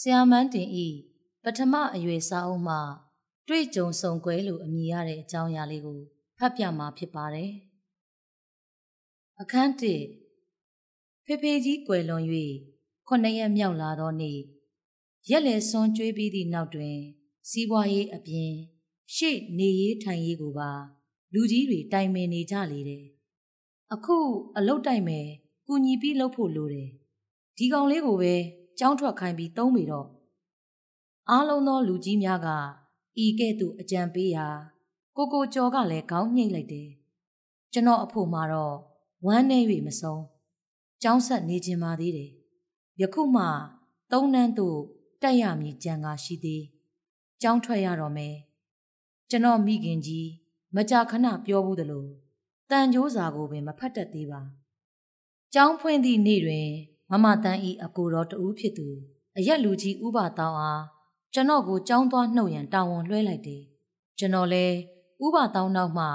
ဆရာမန်းတင်ဤပထမအရွယ်စာအုပ်မှတွေ့ကြုံဆုံကွဲလို့အမည်ရတဲ့အကြောင်းအရာလေးကိုဖတ်ပြမှာဖြစ်ပါတယ်။အခန်း1ဖေဖေကြီးကွယ်လွန်၍ခုနှစ်ရက်မြောက်လာသောနေ့ရက်လေစွန်ကျွေးပြီးသည့်နောက်တွင် စီးပွားရေးအပြင်ရှေ့နေရေးထိုင်ရေးကိုပါ လူကြီးတွေတိုင်ပင်နေကြလေတယ်။အခုအလုတ်တိုက်မယ်ကုညီပြီးလှုပ်ဖို့လိုတယ်။ဒီကောင်လေးကိုပဲ ကြောင်းထွက်ခိုင်းပြီးသုံးပြီတော့အားလုံးသောလူကြီးများကဤကဲ့သို့အကြံပေးရာကိုကိုကျော်ကလည်းခေါင်းညှိတ်လိုက်တယ်။ကျွန်တော်အဖို့မှာတော့ဝမ်းနေ၍မဆုံးကြောင်းဆက်နေခြင်းပါသေးတယ်။ယခုမှသုံးနှန်းသို့တက်ရမည်ကြံကားရှိသေး။ကြောင်းထွက်ရတော့မယ်။ကျွန်တော်မိခင်ကြီးမကြာခဏပြောဘူးသလိုတန်ကြိုးစာကိုပင်မဖတ်တတ်သေးပါ။ကြောင်းဖွင့်သည့်နေ့တွင် မမတန်းဤအကိုတော်တူဖြစ်သူအရက်လူကြီးဥပတောင်းအားကျွန်တော်ကိုကြောင်းသွားနှုတ်ရန်တာဝန်လွှဲလိုက်တယ်။ကျွန်တော်လည်းဥပတောင်းနောက်မှ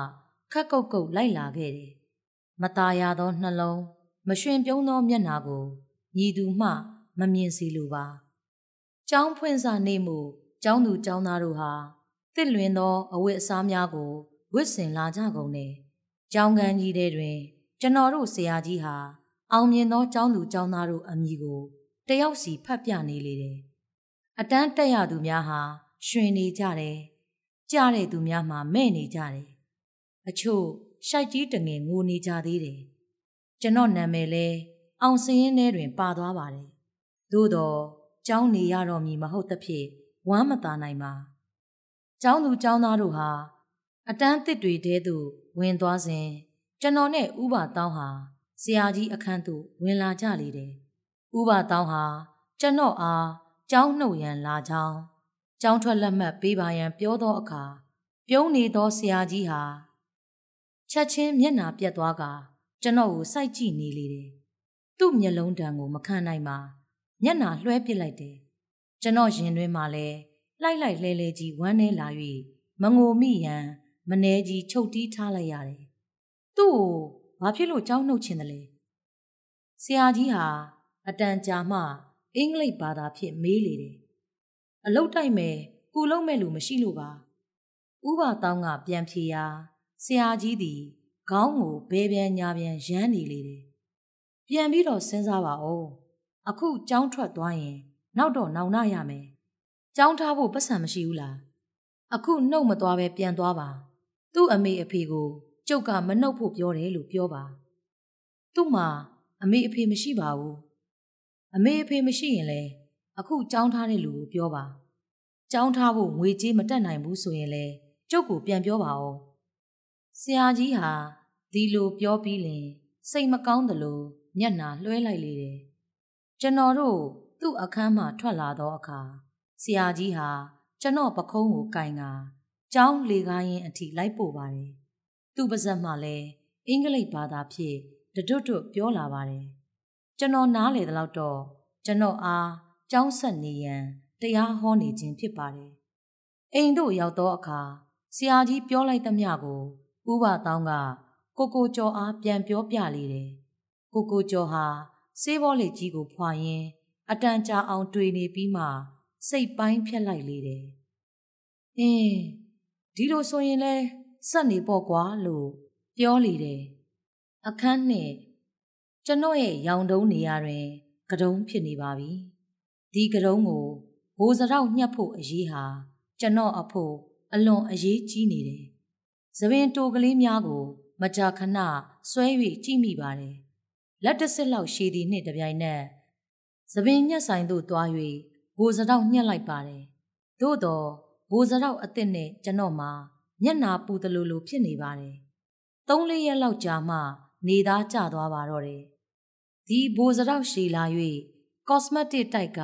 ခက်ကုတ်ကုတ်လိုက်လာခဲ့တယ်။မตาရသောနှလုံးမရွှင်ပြုံးသောမျက်နာကိုညီသူမှမမြင်စီလိုပါ။ကျောင်းဖွင့်စာနေမှုကျောင်းသူကျောင်းသားတို့ဟာတစ်လွင်သောအဝတ်အစားများကိုဝတ်ဆင်လာကြကုန်တယ်။ကျောင်းကန်းကြီးထဲတွင် ကျွန်တော်တို့ဆရာကြီးဟာ အောင်မြင်သောကျောင်းသူကျောင်းသားတို့အမည်ကိုတယောက်စီဖတ်ပြနေလေတယ်။အတန်းတက်ရသူများဟာရွှင်နေကြတယ်။ကြားတဲ့သူများမှာမဲ့နေကြတယ်။အချို့ရှိုက်ကြီးတငယ်ငိုနေကြသေးတယ်။ကျွန်တော်နာမည်လဲအောင်စင်းထဲတွင်ပါသွားပါတယ်။သို့တော့ကျောင်းနေရတော့မည်မဟုတ်သဖြင့်ဝမ်းမသာနိုင်ပါ။ကျောင်းသူကျောင်းသားတို့ဟာအတန်းတစ်တွေတဲသို့ဝင်သွားစဉ်ကျွန်တော်နဲ့ဥပါတောင်းဟာ ဆရာကြီးအခန်းသို့ဝင်လာကြလေတယ်။ဥပါတောင်းဟာကျွန်တော်အားကျောင်းနှုတ်ရန်လာကြောင်းကျောင်းထွက်လက်မှတ်ပေးပါရန်ပြောသောအခါပြုံးနေသောဆရာကြီးဟာချက်ချင်းမျက်နာပြတ်သွားကကျွန်တော်ကိုစိုက်ကြည့်နေလေတယ်။သူ့မျက်လုံးတံကိုမခံနိုင်ပါမျက်နာလွှဲပစ်လိုက်တယ်။ကျွန်တော်ရင်တွင်မှလည်းလှိုက်လိုက်လဲလဲကြီးဝမ်းနေလာ၍မငိုမိရန်မနှဲကြီးချုပ်တီးထားလိုက်ရတယ်။သူ့ကို ဘာဖြစ်လို့ကြောင်းနှုတ်ချင်တယ်လဲ။ဆရာကြီးဟာအတန်ကြာမှအင်္ဂလိပ်ဘာသာဖြင့်မေးလေတယ်။အလုတ်တိုက်မယ်ကူလုံးမဲ့လူမရှိလို့ပါ။ဥပါတောင်းကပြန်ဖြေရာဆရာကြီးသည်ခေါင်းကိုဘဲပြန်ညာပြန်ရမ်းနေလေတယ်။ပြန်ပြီးတော့စဉ်းစားပါဦး။အခုကြောင်းထွက်သွားရင် နောက်တော့နောင်နာရမယ်။ကြောင်းထားဖို့ပတ်စံမရှိဘူးလား။အခုနှုတ်မသွားပဲပြန်သွားပါ။သူ့အမေအဖေကို ကျုပ်ကမနှုတ်ဖို့ပြောတယ်လို့ပြောပါ။သူ့မှာအမေအဖေမရှိပါဘူး။အမေအဖေမရှိရင်လေအခုကြောင်းထားတဲ့လူကိုပြောပါ။ကြောင်းထားဖို့ငွေကြေးမတက်နိုင်ဘူးဆိုရင်လေကျုပ်ကိုပြန်ပြောပါဦး။ဆရာကြီးဟာဒီလိုပြောပြီးလင်စိတ်မကောင်းသလိုမျက်နာလွှဲလိုက်လေတယ်။ကျွန်တော်တို့သူ့အခန်းမှထွက်လာသောအခါဆရာကြီးဟာကျွန်တော်ပခုံးကိုကင်ကကြောင်းလေကားရင်အထိလိုက်ပို့ပါတယ်။ သူ့ပါဇက်မှလည်းအင်္ဂလိပ်ဘာသာဖြင့်တတွတ်တွတ်ပြောလာပါတယ်။ကျွန်တော်နားလေသလောက်တော့ကျွန်တော်အားကြောင်းဆက်နေရန်တရားဟောနေခြင်းဖြစ်ပါတယ်။အိမ်တို့ရောက်သောအခါဆရာကြီးပြောလိုက်သမျှကိုဥပတောင်းကကိုကိုကျော်အားပြန်ပြောပြလေတယ်။ကိုကိုကျော်ဟာဆေးဘောလေကြီးကိုဖွာရင်းအတန်ကြာအောင်တွေ့နေပြီးမှစိတ်ပိုင်းဖြတ်လိုက်လေတယ်။အင်းဒီလိုဆိုရင်လဲ စက်နေပေါ့ကွာလို့ပြောလေတယ်။အခန်းနဲ့ကျွန်တော်ရဲ့ရောင်တုံးနေရာတွင်ကတုံးဖြစ်နေပါပြီ။ဒီကတုံးကိုဘိုးစရောက်ညှက်ဖို့အရေးဟာကျွန်တော်အဖို့အလွန်အရေးကြီးနေတယ်။သပင်တိုကလေးများကို မကြာခဏဆွဲ၍ကြည့်မိပါတယ်။လက်တစ်စစ်လောက်ရှည်သည်နှင့်တပြိုင်နက်သပင်ညက်ဆိုင်သို့သွား၍ဘိုးစရောက်ညှက်လိုက်ပါတယ်။သို့တော့ဘိုးစရောက်အစ်စ်နဲ့ကျွန်တော်မှာ မျက်နာပူတလူလူဖြစ်နေပါတယ်။သုံးလေးရက်လောက်ကြာမှ နေသားကျသွားပါတော့တယ်။ဒီဘိုးစရောက်ရှည်လာ၍ကော့စမက်တစ်တိုက်က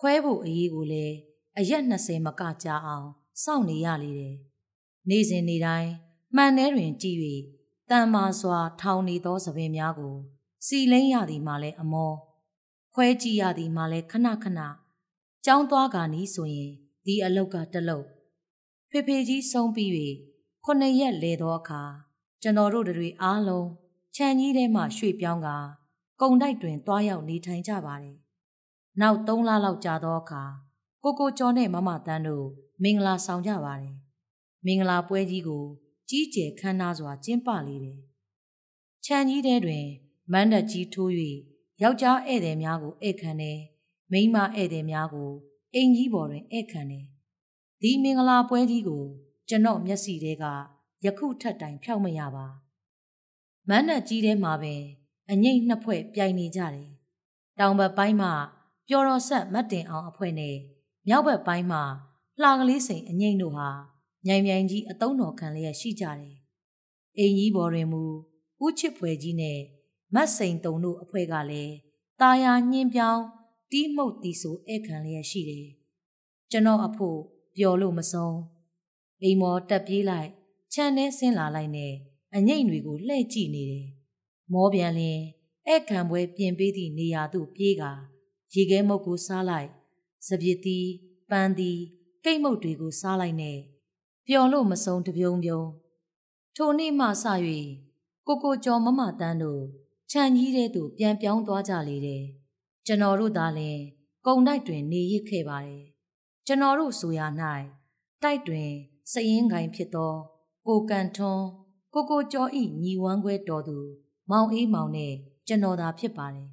ခွဲဖို့အရေးကိုလည်းအရက်20မကကြာအောင်စောင့်နေရလေတယ်။နေ့စဉ်နေ့တိုင်းမှန်ထဲတွင်ကြည့်၍တန်မာစွာ ထောင်နေသောသပင်များကို စီလိမ့်ရသည်မှလည်းအမောခွဲကြည့်ရသည်မှလည်းခဏခဏကြောင်းသွားကနီးဆိုရင်ဒီအလုတ်ကတလုတ် ဖေဖေကြီးဆုံးပြီး၍ခုနှစ်ရက်လဲသောအခါကျွန်တော်တို့တွေအားလုံးခြံကြီးထဲမှရွှေ့ပြောင်းကကုံတိုက်တွင်တွားရောက်နေထိုင်ကြပါတယ်နောက်3လလောက်ကြာသောအခါကိုကိုကျော်နဲ့မမတန်းတို့မင်္ဂလာဆောင်ကြပါတယ်မင်္ဂလာပွဲကြီးကို ကြီးကျယ်ခမ်းနားစွာကျင်းပလေတယ်ခြံကြီးထဲတွင်မန်းတက်ကြီးထိုး၍ယောက်ျားဧည့်သည်များကိုဧည့်ခံတယ်မိန်းမဧည့်သည်များကိုအိမ်ကြီးပေါ်တွင်ဧည့်ခံတယ် ဒီမင်္ဂလာပွဲကြီးကို ကျွန်တော်မျက်စိထဲကယခုထက်တိုင်ဖြောက်မရပါမန်းတက်ကြီးထဲမှာပင်အငိမ့်နှစ်ဖွဲ့ပြိုင်နေကြတယ်တောင်ဘက်ပိုင်းမှပျော်တော်ဆက်မတ်တင်အောင်အဖွဲ့နဲ့မြောက်ဘက်ပိုင်းမှာလှကလေးစိန်အငိမ့်တို့ဟာညင်မြိုင်ကြီးအတုံးတော်ခံလျက်ရှိကြတယ်။အိမ်ကြီးပေါ်တွင်မူဦးချစ်ဖွယ်ကြီးနဲ့မတ်စိန်တုံတို့အဖွဲ့ကလည်းตาယာညင်းပြောင်းတီးမှုတ်တီဆိုဧခံလျက်ရှိတယ်။ကျွန်တော်အဖို့ ပျော်လို့မဆုံးအိမ်မော်တက်ပြေးလိုက်ခြံထဲဆင်းလာလိုက်နဲ့အငိမ့်တွေကိုလှဲ့ကြည့်နေတယ်။မောပြန်လင်ဧခံပွဲပြင်ပေးသည့်နေရာသို့ပြေးကာရေခဲမုတ်ကိုစားလိုက်စပြစ်တီးပန်းတီးကိတ်မုတ်တွေကိုစားလိုက်နဲ့ပျော်လို့မဆုံးတပြုံပြုံထိုနေ့မှစ၍ကိုကိုကျော်မမတန်းတို့ခြံကြီးတဲ့သူပြန်ပြောင်းသွားကြလေတယ်ကျွန်တော်တို့သာလျှင်ကုံတိုက်တွင်နေရစ်ခဲ့ပါတယ် ကျွန်တော်တို့ဆိုရ၌တိုက်တွင်စရင်ခိုင်ဖြစ်သော ကိုကန်ထွန်းကိုကိုကျော်ဤညီဝမ်းခွဲတော်သူ မောင်အေးမောင်နဲ့ကျွန်တော်သာဖြစ်ပါတယ်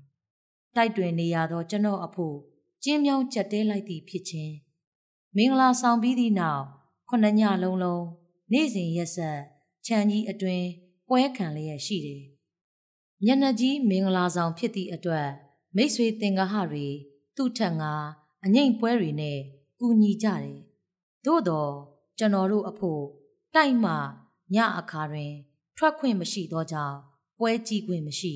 တိုက်တွင်နေရသောကျွန်တော်အဖို့ကျင်းမြောင်းကြက်တဲလိုက်သည့်ဖြစ်ခြင်းမင်္ဂလာဆောင်ပြီးသည့်နောက်ခုနှစ်ညလုံးလုံးနေ့စဉ်ရက်ဆက်ခြံကြီးအတွင်ပွဲခံလျက်ရှိတယ်။ညနေကြီးမင်္ဂလာဆောင်ဖြစ်သည့်အတွက်မိတ်ဆွေသင်္ကာဟတွေသူ့ထက်ငါအငိမ့်ပွဲတွေနဲ့ ကူညီကြတယ်။သို့တော့ကျွန်တော်တို့အဖို့တိုက်မှညအခါတွင် ထွက်ခွင့်မရှိသောကြောင့်ပွဲကြည့်ခွင့်မရှိ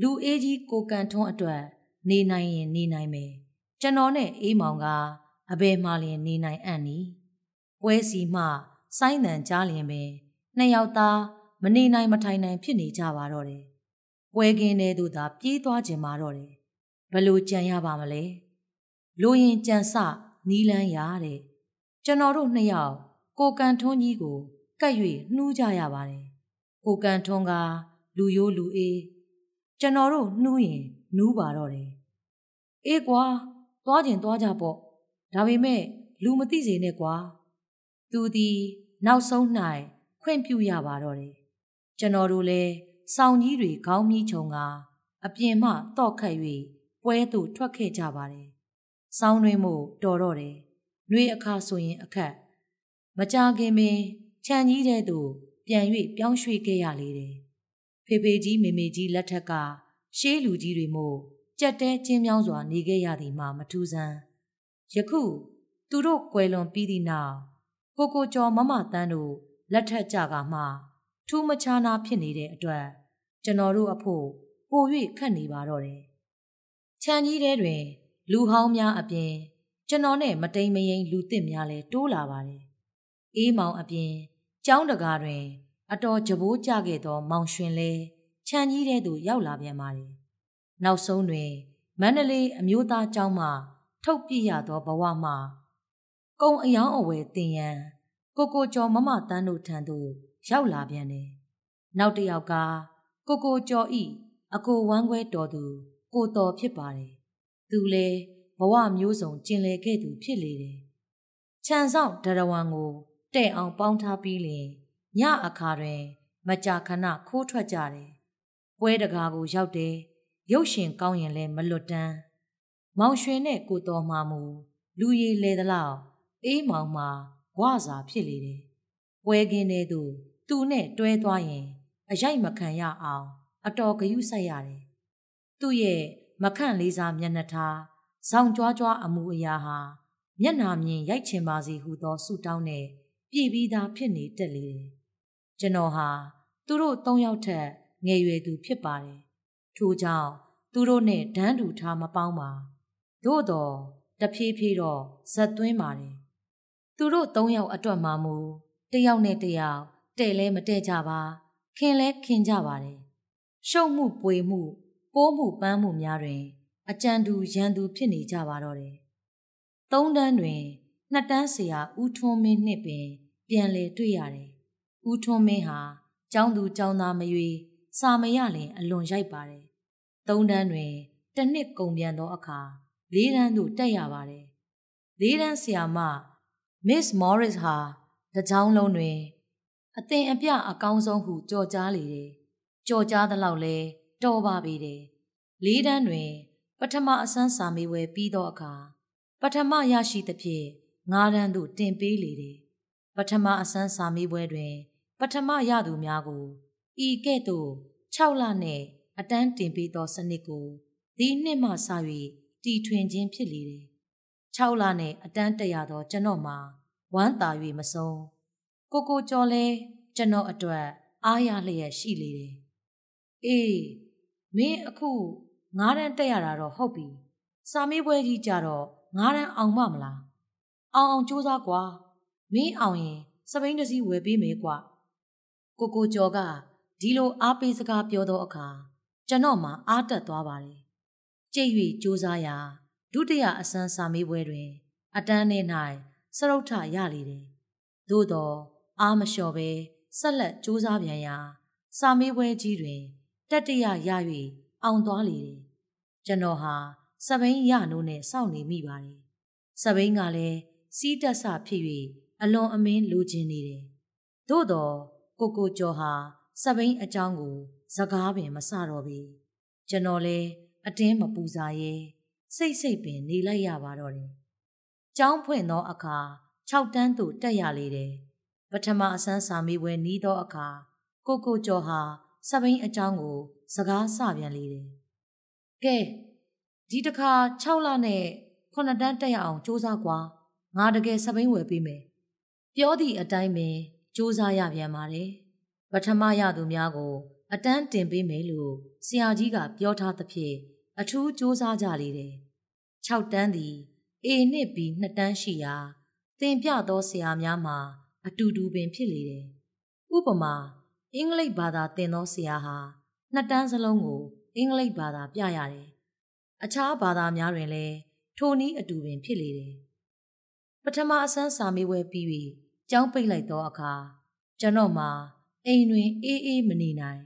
လူအေးကြီးကိုကန်ထွန်းအတွက်နေနိုင်ရင်နေနိုင်မယ်ကျွန်တော်နဲ့အေးမောင်ကအဘယ်မှလျင်နေနိုင်အံ့နီပွဲစီမှစိုင်းတန်ကြားလျင်ပင်နှစ်ယောက်သားမနေနိုင်မထိုင်နိုင်ဖြစ်နေကြပါတော့တယ်ပွဲကင်းတဲ့သူသာပြေးသွားခြင်းမာတော့တယ်ဘလို့ကြံရပါမလဲလိုရင်ကြံစ နီးလန်းရတဲ့ကျွန်တော်တို့နှစ်ယောက်ကိုကန်ထွန်းကြီးကိုကပ်၍နှူးကြရပါတယ်ကိုကန်ထွန်းကလူရိုးလူအေးကျွန်တော်တို့နှူးရင်နူးပါတော့တယ်အေးကွာသွားကျင်သွားကြပေါ့ဒါပေမဲ့လူမသိစေနဲ့ကွာသူသည်နောက်ဆုံး၌ခွင့်ပြုရပါတော့တယ်ကျွန်တော်တို့လည်းစောင်းကြီးတွေခေါင်းမြီးချုံကအပြင်မှတော့ခတ်၍ပွဲသို့ထွက်ခဲ့ကြပါတယ် စောင်းတွင်မို့တော်တော့တယ်နှွေအခါဆိုရင်အခက်မကြခင်ပင်ခြံကြီးတဲ့သို့ပြန်၍ပြောင်းရွှေ့ခဲ့ရလေတယ်ဖေဖေကြီးမေမေကြီးလက်ထက်ကရှေးလူကြီးတွေမို့ကြက်တဲကျင်းမြောင်းစွာနေခဲ့ရသည်မှမထူးဆန်းယခုသူတို့ကွယ်လွန်ပြီးသည့်နောက်ကိုကိုကျော်မမတန်းတို့လက်ထက်ကြကမှထူးမခြားနာဖြစ်နေတဲ့အတွက်ကျွန်တော်တို့အဖို့ပို၍ခတ်နေပါတော့တယ်။ခြံကြီးထဲတွင် လူဟောင်းများအပြင်ကျွန်တော်နဲ့မတိမ်မယိမ်လူသစ်များလည်းတိုးလာပါတယ်။အေးမောင်အပြင်ကျောင်းတကားတွင် အတော်ကြဘိုးကြခဲ့သော မောင်ရွှင်လဲခြံကြီးထဲသို့ရောက်လာပြန်ပါတယ်။နောက်ဆုံးတွင်မန္တလေးအမျိုးသားကျောင်းမှထုတ်ပြရသောဘဝမှာကုံအယောင်အဝယ်တင်ရန်ကိုကိုကျော်မမတန်းတို့ထံသို့ရောက်လာပြန်တယ်။နောက်တစ်ယောက်ကကိုကိုကျော်ဤအကိုဝမ်းခွဲတော်သူကိုတော်ဖြစ်ပါတယ်။ သူလည်းဘဝမျိုးစုံကျင်လည်ခဲ့သူဖြစ်လေတယ်။ခြံဆောင်ဒရဝံကိုတဲ့အောင်ပေါင်းထားပြီးလင်ညအခါတွင် မကြာခဏခိုးထွက်ကြတယ်။ပွဲတကားကိုရောက်တယ်။ရုပ်ရှင်ကောင်းရင်လည်းမလွတ်တမ်း။မောင်ရွှင်နဲ့ကိုတော်မှမူလူရည်လေသလောက်အေးမောင်မှာဝါစာဖြစ်လေတယ်။ပွဲကင်းတဲ့သူသူနဲ့တွဲသွားရင် အရိုက်မခံရအောင် အတော်ဂယုစိုက်ရတယ်။သူ့ရဲ့ မခန့်လေးစားမျက်နှာထားဇောင်ကြွားကြွားအမူအရာဟာမျက်နာမြင်ရိုက်ချင်ပါစေဟုသောဆုတောင်းနဲ့ပြည်ပြီးသားဖြစ်နေတက်လေတယ်။ကျွန်တော်ဟာသူတို့၃ယောက်ထက်ငယ်ရွယ်သူဖြစ်ပါတယ်။ထို့ကြောင့်သူတို့နဲ့ဒန်းတူထားမပေါင်းပါ။သို့တော့တဖြည်းဖြည်းတော့ဇက်သွင်းပါတယ်သူတို့သုံးယောက်အတွက်မှမူတယောက်နဲ့တယောက်တဲ့လဲမတဲ့ကြပါခင်လဲခင်ကြပါတယ်ရှုံမှုပွေမှု ပိုးမှုပန်းမှုများတွင် အကြံတူရန်သူဖြစ်နေကြပါတော့တယ်သုံးတန်းတွင်နှစ်တန်းဆရာဦးထွန်းမင်းနှင့်ပင် ပြန်လဲတွေ့ရတယ်ဦးထွန်းမင်းဟာကျောင်းသူကျောင်းသားမရွေစာမရလင်အလွန်ရိုက်ပါတယ်သုံးတန်းတွင်တစ်နှစ်ကုန်ပြန်သောအခါလေးတန်းသို့တက်ရပါတယ်လေးတန်းဆရာမ Miss Morris ဟာတကြောင်လုံးတွင် အသင်အပြအကောင်းဆုံးဟုကြော်ကြားလေတယ်ကြော်ကြားသလောက်လဲ တော်ပါပေတယ်လေးတန်းတွင် ပထမအစမ်းစာမေးပွဲပြီးသောအခါပထမရရှိသဖြင့်ငါးတန်းသို့တင်ပေးလေတယ်ပထမအစမ်းစာမေးပွဲတွင် ပထမရသူများကိုဤကဲ့သို့6လနှင့်အတန်းတင်ပေးသောစနစ်ကိုဒီနှစ်မှစ၍တီထွင်ခြင်းဖြစ်လေတယ်6လနှင့်အတန်းတက်ရသောကျွန်တော်မှာဝမ်းသာ၍မဆုံးကိုကိုကျော်လဲကျွန်တော်အတွက်အားရလျက်ရှိလေတယ်အေး မင်းအခုငားတန်းတက်ရတာတော့ဟုတ်ပြီစာမေးပွဲကြီးကြတော့ငားတန်းအောင်မမလားအောင်အောင်စူးစမ်းကွာမင်းအောင်ရင်စပိန်တစည်းဝယ်ပေးမယ်ကွာကိုကိုကျော်ကဒီလိုအားပေးစကားပြောသောအခါကျွန်တော်မှအားတက်သွားပါတယ်ကြိတ်၍စူးစမ်းရာဒုတိယအစမ်းစာမေးပွဲတွင် အတန်းထဲ၌စရုပ်ထရလေတယ်သို့တော့အားမလျှော့ပဲဆက်လက်စူးစမ်းပြန်ရာစာမေးပွဲကြီးတွင် တတိယရ၍အောင်သွားလေတယ်ကျွန်တော်ဟာစပိန်ရနိုးနဲ့စောင့်နေမိပါတယ်စပိန်ကလည်းစီးတက်ဆဖြစ်၍အလွန်အမင်းလိုချင်နေတယ်သို့တော့ကိုကိုကျော်ဟာစပိန်အကြောင်းကိုစကားပင်မဆတော့ပြီကျွန်တော်လည်းအတင်းမပူစားရဲစိတ်စိတ်ပင်နေလိုက်ရပါတော့တယ်ကျောင်းဖွင့်သောအခါ6တန်းသို့တက်ရလေတယ်ပထမအစမ်းစာမေးပွဲနီးသောအခါကိုကိုကျော်ဟာ စပိန်အကြောင်းကို စကားဆပြန်လေတယ်ကဲဒီတစ်ခါ6လနဲ့9တန်းတက်ရအောင်စူးစမ်းကွာငါတကယ်စပိန်ဝယ်ပေးမယ်ပြောသည့်အတိုင်းပင်စူးစမ်းရပြန်ပါတယ်ပထမရသူများကို အတန်းတင်ပေးမယ်လို့ဆရာကြီးကပြောထားသဖြင့်အထူးစူးစမ်းကြလေတယ်6တန်းသည် A နှင့် B နှစ်တန်းရှိရာသင်ပြသောဆရာများမှာအတူတူပင်ဖြစ်လေတယ်ဥပမာ အင်္ဂလိပ်ဘာသာသင်သောဆရာဟာနှစ်တန်းစလုံးကို အင်္ဂလိပ်ဘာသာပြရတယ်အခြားဘာသာများတွင်လည်းထိုနည်းအတူပင်ဖြစ်လေတယ်ပထမအစမ်းစာမေးပွဲပြီးပြီးကျောင်းပိတ်လိုက်သောအခါကျွန်တော်မှာအိမ်တွင်အေးအေးမနေနိုင်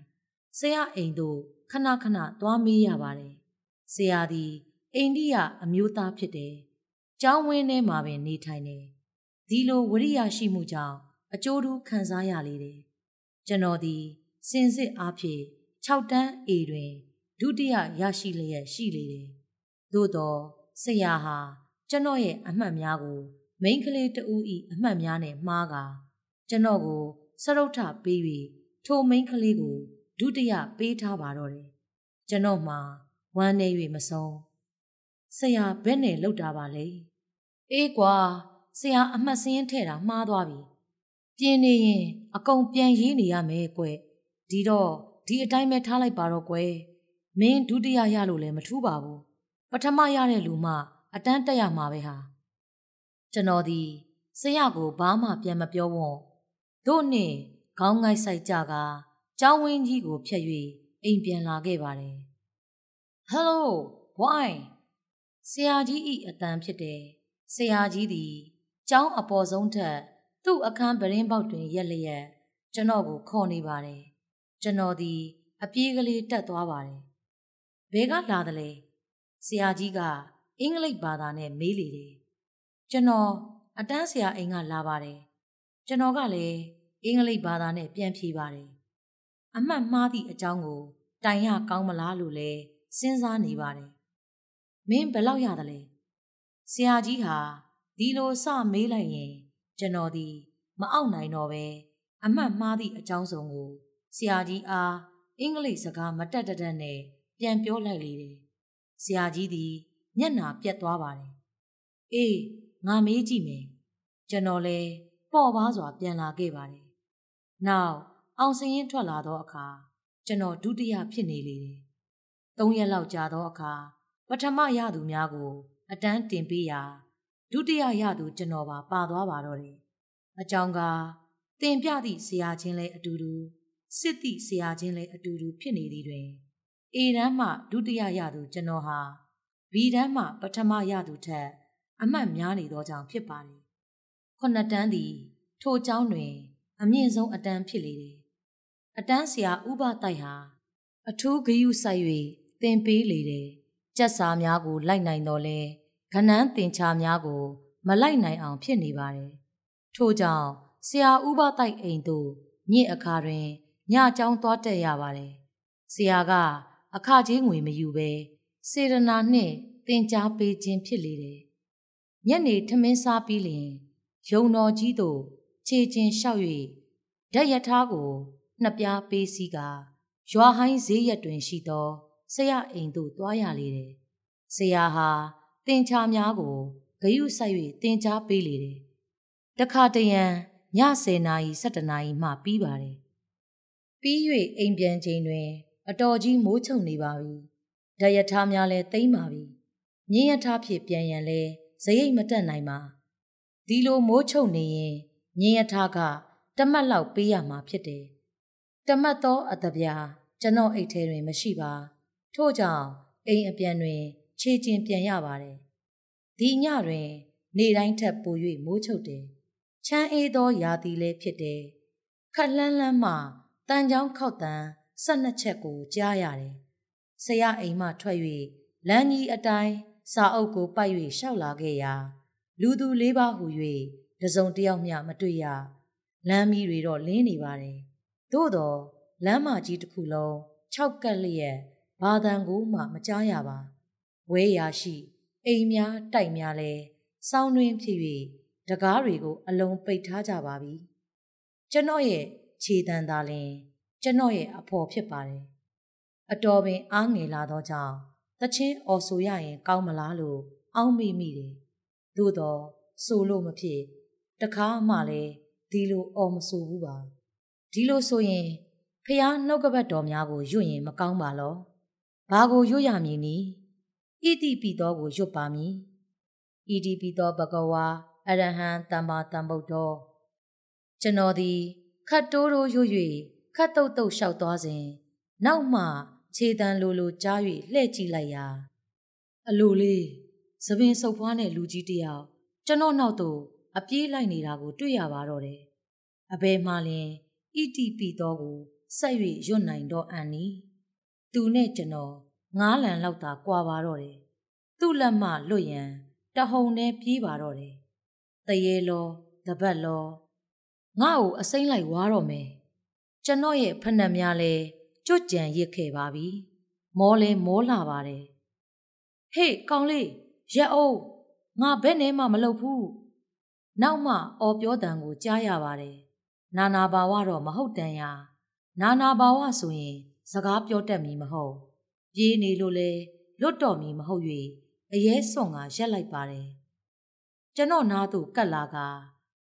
ဆရာအိမ်သို့ခဏခဏသွားမေးရပါတယ်ဆရာသည်အိန္ဒိယအမျိုးသားဖြစ်တယ်ကျောင်းဝင်းထဲမှာပင်နေထိုင်တယ်ဒီလိုဝရိယရှိမှုကြောင့်အကျိုးတူခံစားရလေတယ် ကျွန်တော်သည်စင်စစ်အားဖြင့်6တန်း A တွင်ဒုတိယရရှိလျက်ရှိလေတယ်သို့တော့ဆရာဟာကျွန်တော်ရဲ့အမှတ်များကိုမိန်းကလေးတဦးဤအမှတ်များနဲ့မှားကာကျွန်တော်ကိုစရုပ်ထပေး၍ထိုမိန်းကလေးကိုဒုတိယပေးထားပါတော့တယ်ကျွန်တော်မှာဝမ်းနေ၍မဆုံးဆရာဘယ်နဲ့လောက်တာပါလဲအေးကွာဆရာအမှတ်စင်းထဲတာမှားသွားပြီပြင်းနေရင် အကုန်ပြန်ရေးနေရမယ်ကွဒီတော့ဒီအတိုင်းပဲထားလိုက်ပါတော့ကွယ်မင်းဒုတိယရလို့လည်းမထူးပါဘူးပထမရတဲ့လူမှအတန်းတက်ရမှာပဲဟာကျွန်တော်ဒီဆရာကိုဘာမှပြန်မပြောဝွန်တို့နှင့်ခေါင်းငိုက်ဆိုင်ကြကကျောင်းဝင်းကြီးကိုဖျက်၍အိမ်ပြန်လာခဲ့ပါတယ်ဟယ်လိုဝိုင်းဆရာကြီးဤအတန်ဖြစ်တယ်ဆရာကြီးသည်ကျောင်းအပေါ်ဆုံးထက် သူ့အခန်းပရင်းပေါက်တွင်ရက်လျက်ကျွန်တော်ကိုခေါ်နေပါတယ်ကျွန်တော်သည်အပြေးကလေးတက်သွားပါတယ်ဘဲကလာတယ်လေဆရာကြီးကအင်္ဂလိပ်ဘာသာနဲ့မေးလေတယ်ကျွန်တော်အတန်းဆရာအိမ်ကလာပါတယ်ကျွန်တော်ကလည်းအင်္ဂလိပ်ဘာသာနဲ့ပြန်ဖြေပါတယ်အမှတ်မှားသည့်အကြောင်းကိုတိုင်ရကောင်းမလားလို့လဲစဉ်းစားနေပါတယ်မင်းဘယ်လောက်ရတယ်လဲဆရာကြီးဟာဒီလိုစမေးလိုက်ရင် ကျွန်တော်ဒီမအောက်နိုင်တော့ပဲအမှတ်မှားသည့်အကြောင်းစုံကိုဆရာကြီးအားအင်္ဂလိပ်စကားမတက်တတ်နဲ့ပြန်ပြောလိုက်လေတယ်ဆရာကြီးသည်မျက်နာပြက်သွားပါတယ်အေးငါမေးကြည့်မယ်ကျွန်တော်လဲပေါ့ပါစွာပြန်လာခဲ့ပါတယ်နောက်အောင်စရင်ထွက်လာသောအခါကျွန်တော်ဒုတိယဖြစ်နေလေတယ်သုံးရက်လောက်ကြာသောအခါပထမရသူများကို အတန်းတင်ပေးရာ ဒုတိယရသူကျွန်တော်ပါပါသွားပါတော့တယ်အကြောင်းကတင်ပြသည့်ဆရာချင်းလဲအတူတူစစ်သည့်ဆရာချင်းလဲအတူတူဖြစ်နေသည်တွင်အေတန်းမှဒုတိယရသူကျွန်တော်ဟာဘီတန်းမှပထမရသူထက်အမှတ်များနေသောကြောင့်ဖြစ်ပါတယ်ခုနှစ်တန်းသည်ထိုကျောင်းတွင် အမြင့်ဆုံးအတန်းဖြစ်လေတယ်အတန်းဆရာဥပတိုက်ဟာအထူးဂယုစိုက်၍သင်ပေးလေတယ်ကြက်စာများကိုလိုက်နိုင်တော့လဲ ခဏန်းတင်ချာများကို မလိုက်နိုင်အောင်ဖြစ်နေပါတယ်ထို့ကြောင့်ဆရာဥပတိုက်အိမ်သို့ညစ်အခါတွင်ညအကြောင်းသွားတက်ရပါတယ်ဆရာက အခကြီးငွေမယူဘဲစေရနာနှင့်တင် जा ပေးခြင်းဖြစ်လေတယ်ညနေထမင်းစားပြီးလျင်ယုံတော်ကြီးသို့ခြေချင်းလျှောက်၍ဓာတ်ရထားကိုနှစ်ပြားပေးစီကရွာဟိုင်းဈေးရက်တွင်ရှိသောဆရာအိမ်သို့သွားရလေတယ်ဆရာဟာ တင်ချာများကိုဂယုစိုက်၍တင် जा ပေးလေတယ်တခါတရံည10နာရီ17နာရီမှပြီးပါတယ်ပြီး၍အိမ်ပြန်ချိန်တွင် အတော်ကြီးမိုးချုံနေပါပြီဓာတ်ရထားများလည်းတိမ့်ပါပြီမြင်းရထားဖြစ်ပြန်ရန်လဲဇရိတ်မတက်နိုင်ပါဒီလိုမိုးချုံနေရင်မြင်းရထားကတမတ်လောက်ပေးရမှာဖြစ်တယ်တမတ်သောအတပြားကျွန်တော်အိတ်ထဲတွင်မရှိပါထို့ကြောင့်အိမ်အပြန်တွင် ခြေကျင်ပြန်ရပါတယ်ဒီညတွင် နေတိုင်းထက်ပို၍မိုးချုပ်တယ်ချမ်းအေးသောရာသီလည်းဖြစ်တယ်ခက်လှမ်းလှမ်းမှတန်ချောင်းခောက်တန်၁၂ချက်ကိုကြားရတယ်ဆရာအိမ်မှထွက်၍လမ်းကြီးအတိုင်းစာအုပ်ကိုပိုက်၍ရှောက်လာခဲ့ရာလူသူလေးပါးဟူ၍တစုံတယောက်မျှမတွေ့ရလမ်းမီးတွေတော့လင်းနေပါတယ်သို့တော့လမ်းမကြီးတစ်ခုလုံး၆ကက်လျက်ဘာတန်ကိုမှမကြားရပါ ဝဲရာရှိအိမ်များတိုက်များလဲစောင်းတွင်ဖြစ်၍တကားတွေကိုအလုံးပိတ်ထားကြပါပြီကျွန်တော်ရဲ့ခြေတံသာလင်ကျွန်တော်ရဲ့အဖော်ဖြစ်ပါတယ်အတော်ပင်အားငယ်လာသောကြောင့်တချင်းအော်ဆိုရရင်ကောင်းမလားလို့အောင်းမိမိတယ်သို့တော့ဆိုလို့မဖြစ်တခါမှလည်းဒီလိုအော်မဆိုဘူးပါဒီလိုဆိုရင်ဖះနှုတ်ကပတ်တော်များကိုရွတ်ရင်မကောင်းပါလောဘာကိုရွတ်ရမည်နည်း ဣတိပိသောကိုရွတ်ပါမည်ဣတိပိသောဘဂဝါအရဟံတမ္မာတမ္ဗုဒ္ဓောကျွန်တော်သည်ခတ်တိုးတိုးရွ၍ခတ်တုတ်တုတ်လျှောက်သွားစဉ်နောက်မှခြေတံလိုလိုကြား၍လှဲ့ကြည့်လိုက်ရာအလိုလေးသပင်စုပ်ဖွားတဲ့လူကြီးတယောက်ကျွန်တော်နောက်သို့အပြေးလိုက်နေတာကို တွေ့ရပါတော့တယ်အဘယ်မှလင်ဣတိပိသောကိုဆက်၍ရွတ်နိုင်တော့အန်နီသူနဲ့ကျွန်တော် ငားလန်လောက်သာကွာပါတော့တယ်သူ့လက်မှလွတ်ရန်တဟုန်နဲ့ပြေးပါတော့တယ်တရေလောတပတ်လောငါ့ကိုအစိမ့်လိုက်ဝါတော့မယ်ကျွန်တော်ရဲ့ဖက်နှက်များလဲကြွကြံရစ်ခဲ့ပါပြီမောလဲမောလာပါတယ်ဟေးကောင်လေးရက်အိုးငါဘယ်နဲ့မှမလုပ်ဘူးနောက်မှအော်ပြောတန်ကိုကြားရပါတယ်နာနာဘာဝတော့မဟုတ်တန်ရာနာနာဘာဝဆိုရင် စကားပြောတတ်မည်မဟုတ် ပြေးနေလို့လဲလွတ်တော်မည်မဟုတ်၍အရေးစွန်ကရက်လိုက်ပါတယ်ကျွန်တော်နားသို့ကတ်လာက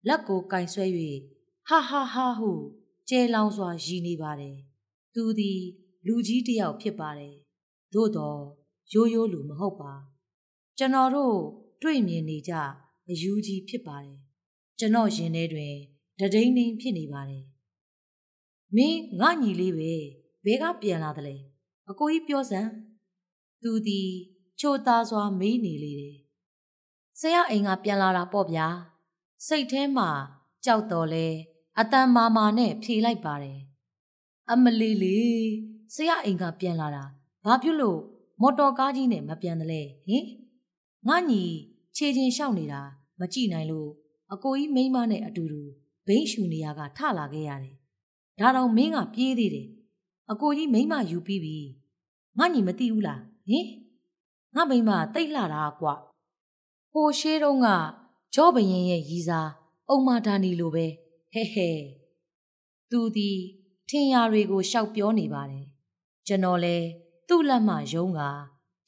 လက်ကိုကင်ဆွဲ၍ဟာဟာဟာဟုကျဲလောင်စွာရည်နေပါတယ်သူသည် လူကြီးတယောက်ဖြစ်ပါတယ်သို့တော့ရိုးရိုးလူမဟုတ်ပါကျွန်တော်တို့တွေ့မြင်နေကြအယူကြီးဖြစ်ပါတယ်ကျွန်တော်ရင်ထဲတွင်တဒိန်းနေဖြစ်နေပါတယ်မင်းငါညီလေးပဲဘဲကပြန်လာတယ်လေ အကိုကြီးပြောစမ်းသူသည်ချိုသားစွာမေးနေလေတယ်ဆရာအိမ်ကပြန်လာတာပေါ့ဗျာစိတ်ထဲမှာကြောက်တော်လဲအတန်မာမာနဲ့ဖြေလိုက်ပါတယ်အမလီလီဆရာအိမ်ကပြန်လာတာဘာဖြစ်လို့မော်တော်ကားကြီးနဲ့မပြန်တယ်လဲဟင်ငါညီခြေချင်းလျှောက်နေတာမကြည့်နိုင်လို့အကိုကြီးမိန်းမနဲ့အတူတူဘိန်းရှူနေရကထလာခဲ့ရတယ်ဒါတော့မင်းကပြေးသေးတယ် အကိုကြီးမိန်းမယူပြီးပြီငါညီမသိဘူးလားဟင်ငါမိန်းမတိတ်လာတာကွာဟိုရှေးတုန်းကဂျောဘရင်ရဲ့ရီစာအုံမာဒါနီလိုပဲဟဲဟဲသူသည်ထင်ရာတွေကိုရှောက်ပြောနေပါတယ်ကျွန်တော်လဲသူ့လက်မှယုံက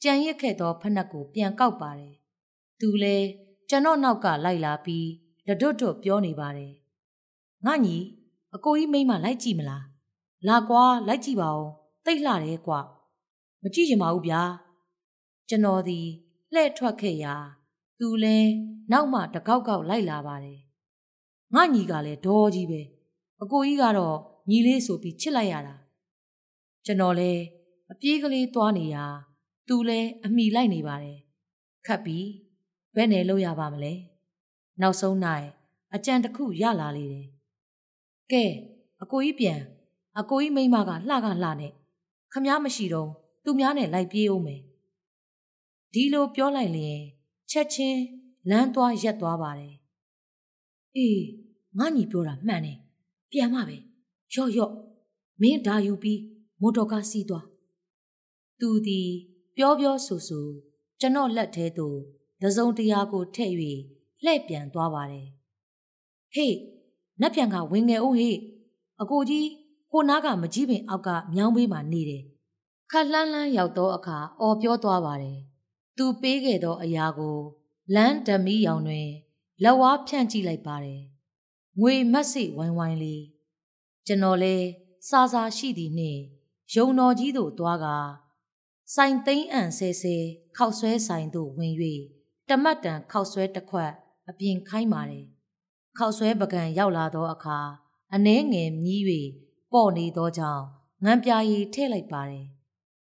ကြံရစ်ခဲ့သောဖက်နှက်ကိုပြန်ကောက်ပါတယ်သူလဲကျွန်တော်နောက်ကလိုက်လာပြီးတတွတ်တွတ်ပြောနေပါတယ်ငါညီအကိုကြီးမိမလိုက်ကြည့်မလား လာကွာလိုက်ကြည့်ပါဦးတိတ်လှတယ်ကွာမကြည့်ချင်ပါဘူးဗျာကျွန်တော်ဒီလှဲ့ထွက်ခဲ့ရာသူလဲနောက်မှတကောက်ကောက်လိုက်လာပါတယ်ငါညီကလည်းဒေါ်ကြီးပဲအကိုကြီးကတော့ညီလေးဆိုပြီးချစ်လိုက်ရတာကျွန်တော်လဲအပြေးကလေးသွားနေရာသူလဲအမိလိုက်နေပါတယ်ခတ်ပြီးဘယ်နဲ့လို့ရပါမလဲနောက်ဆုံးနိုင်အကြံတစ်ခုရလာလေတယ်ကဲအကိုကြီးပြန် အကိုကြီးမိမကလှကလှနဲ့ခမားမရှိတော့သူများနဲ့လိုက်ပြေးအောင်မယ်ဒီလိုပြောလိုက်လျင်ချက်ချင်းလမ်းသွားရက်သွားပါတယ်အေးငါညီပြောတာမှန်တယ်ပြန်မပဲရော့ရော့မင်းဒါယူပြီးမော်တော်ကားစီးသွားသူသည်ပြောပြောဆိုဆိုကျွန်တော်လက်ထဲသို့တစုံတရာကိုထည့်၍လှည့်ပြန်သွားပါတယ်ဟေးနတ်ပြန်ကဝင်ငယ်ဦးဟေးအကိုကြီး ဟိုနားကမကြီးပင်အောက်ကမြောင်းဘေးမှာနေတယ်ခက်လှမ်းလှမ်းရောက်သောအခါအော်ပြောသွားပါတယ်သူပေးခဲ့သောအရာကိုလမ်းဓမီရောင်တွင်လက်ဝါးဖြန့်ကြည့်လိုက်ပါတယ်ငွေမက်စိဝိုင်းဝိုင်းလေးကျွန်တော်လဲစာစာရှိသည်နှင့်ယုံတော်ကြီးတို့သွားကစိုင်သိန်းအံဆဲဆဲခောက်ဆွဲဆိုင်သို့ဝင်၍တမတ်တန်ခောက်ဆွဲတစ်ခွက်အပြင်ခိုင်းပါတယ်ခောက်ဆွဲပကံရောက်လာသောအခါအနှဲငယ်မြည်၍ ပေါ့နေသောကြောင့်ငံပြာရည်ထည့်လိုက်ပါတယ်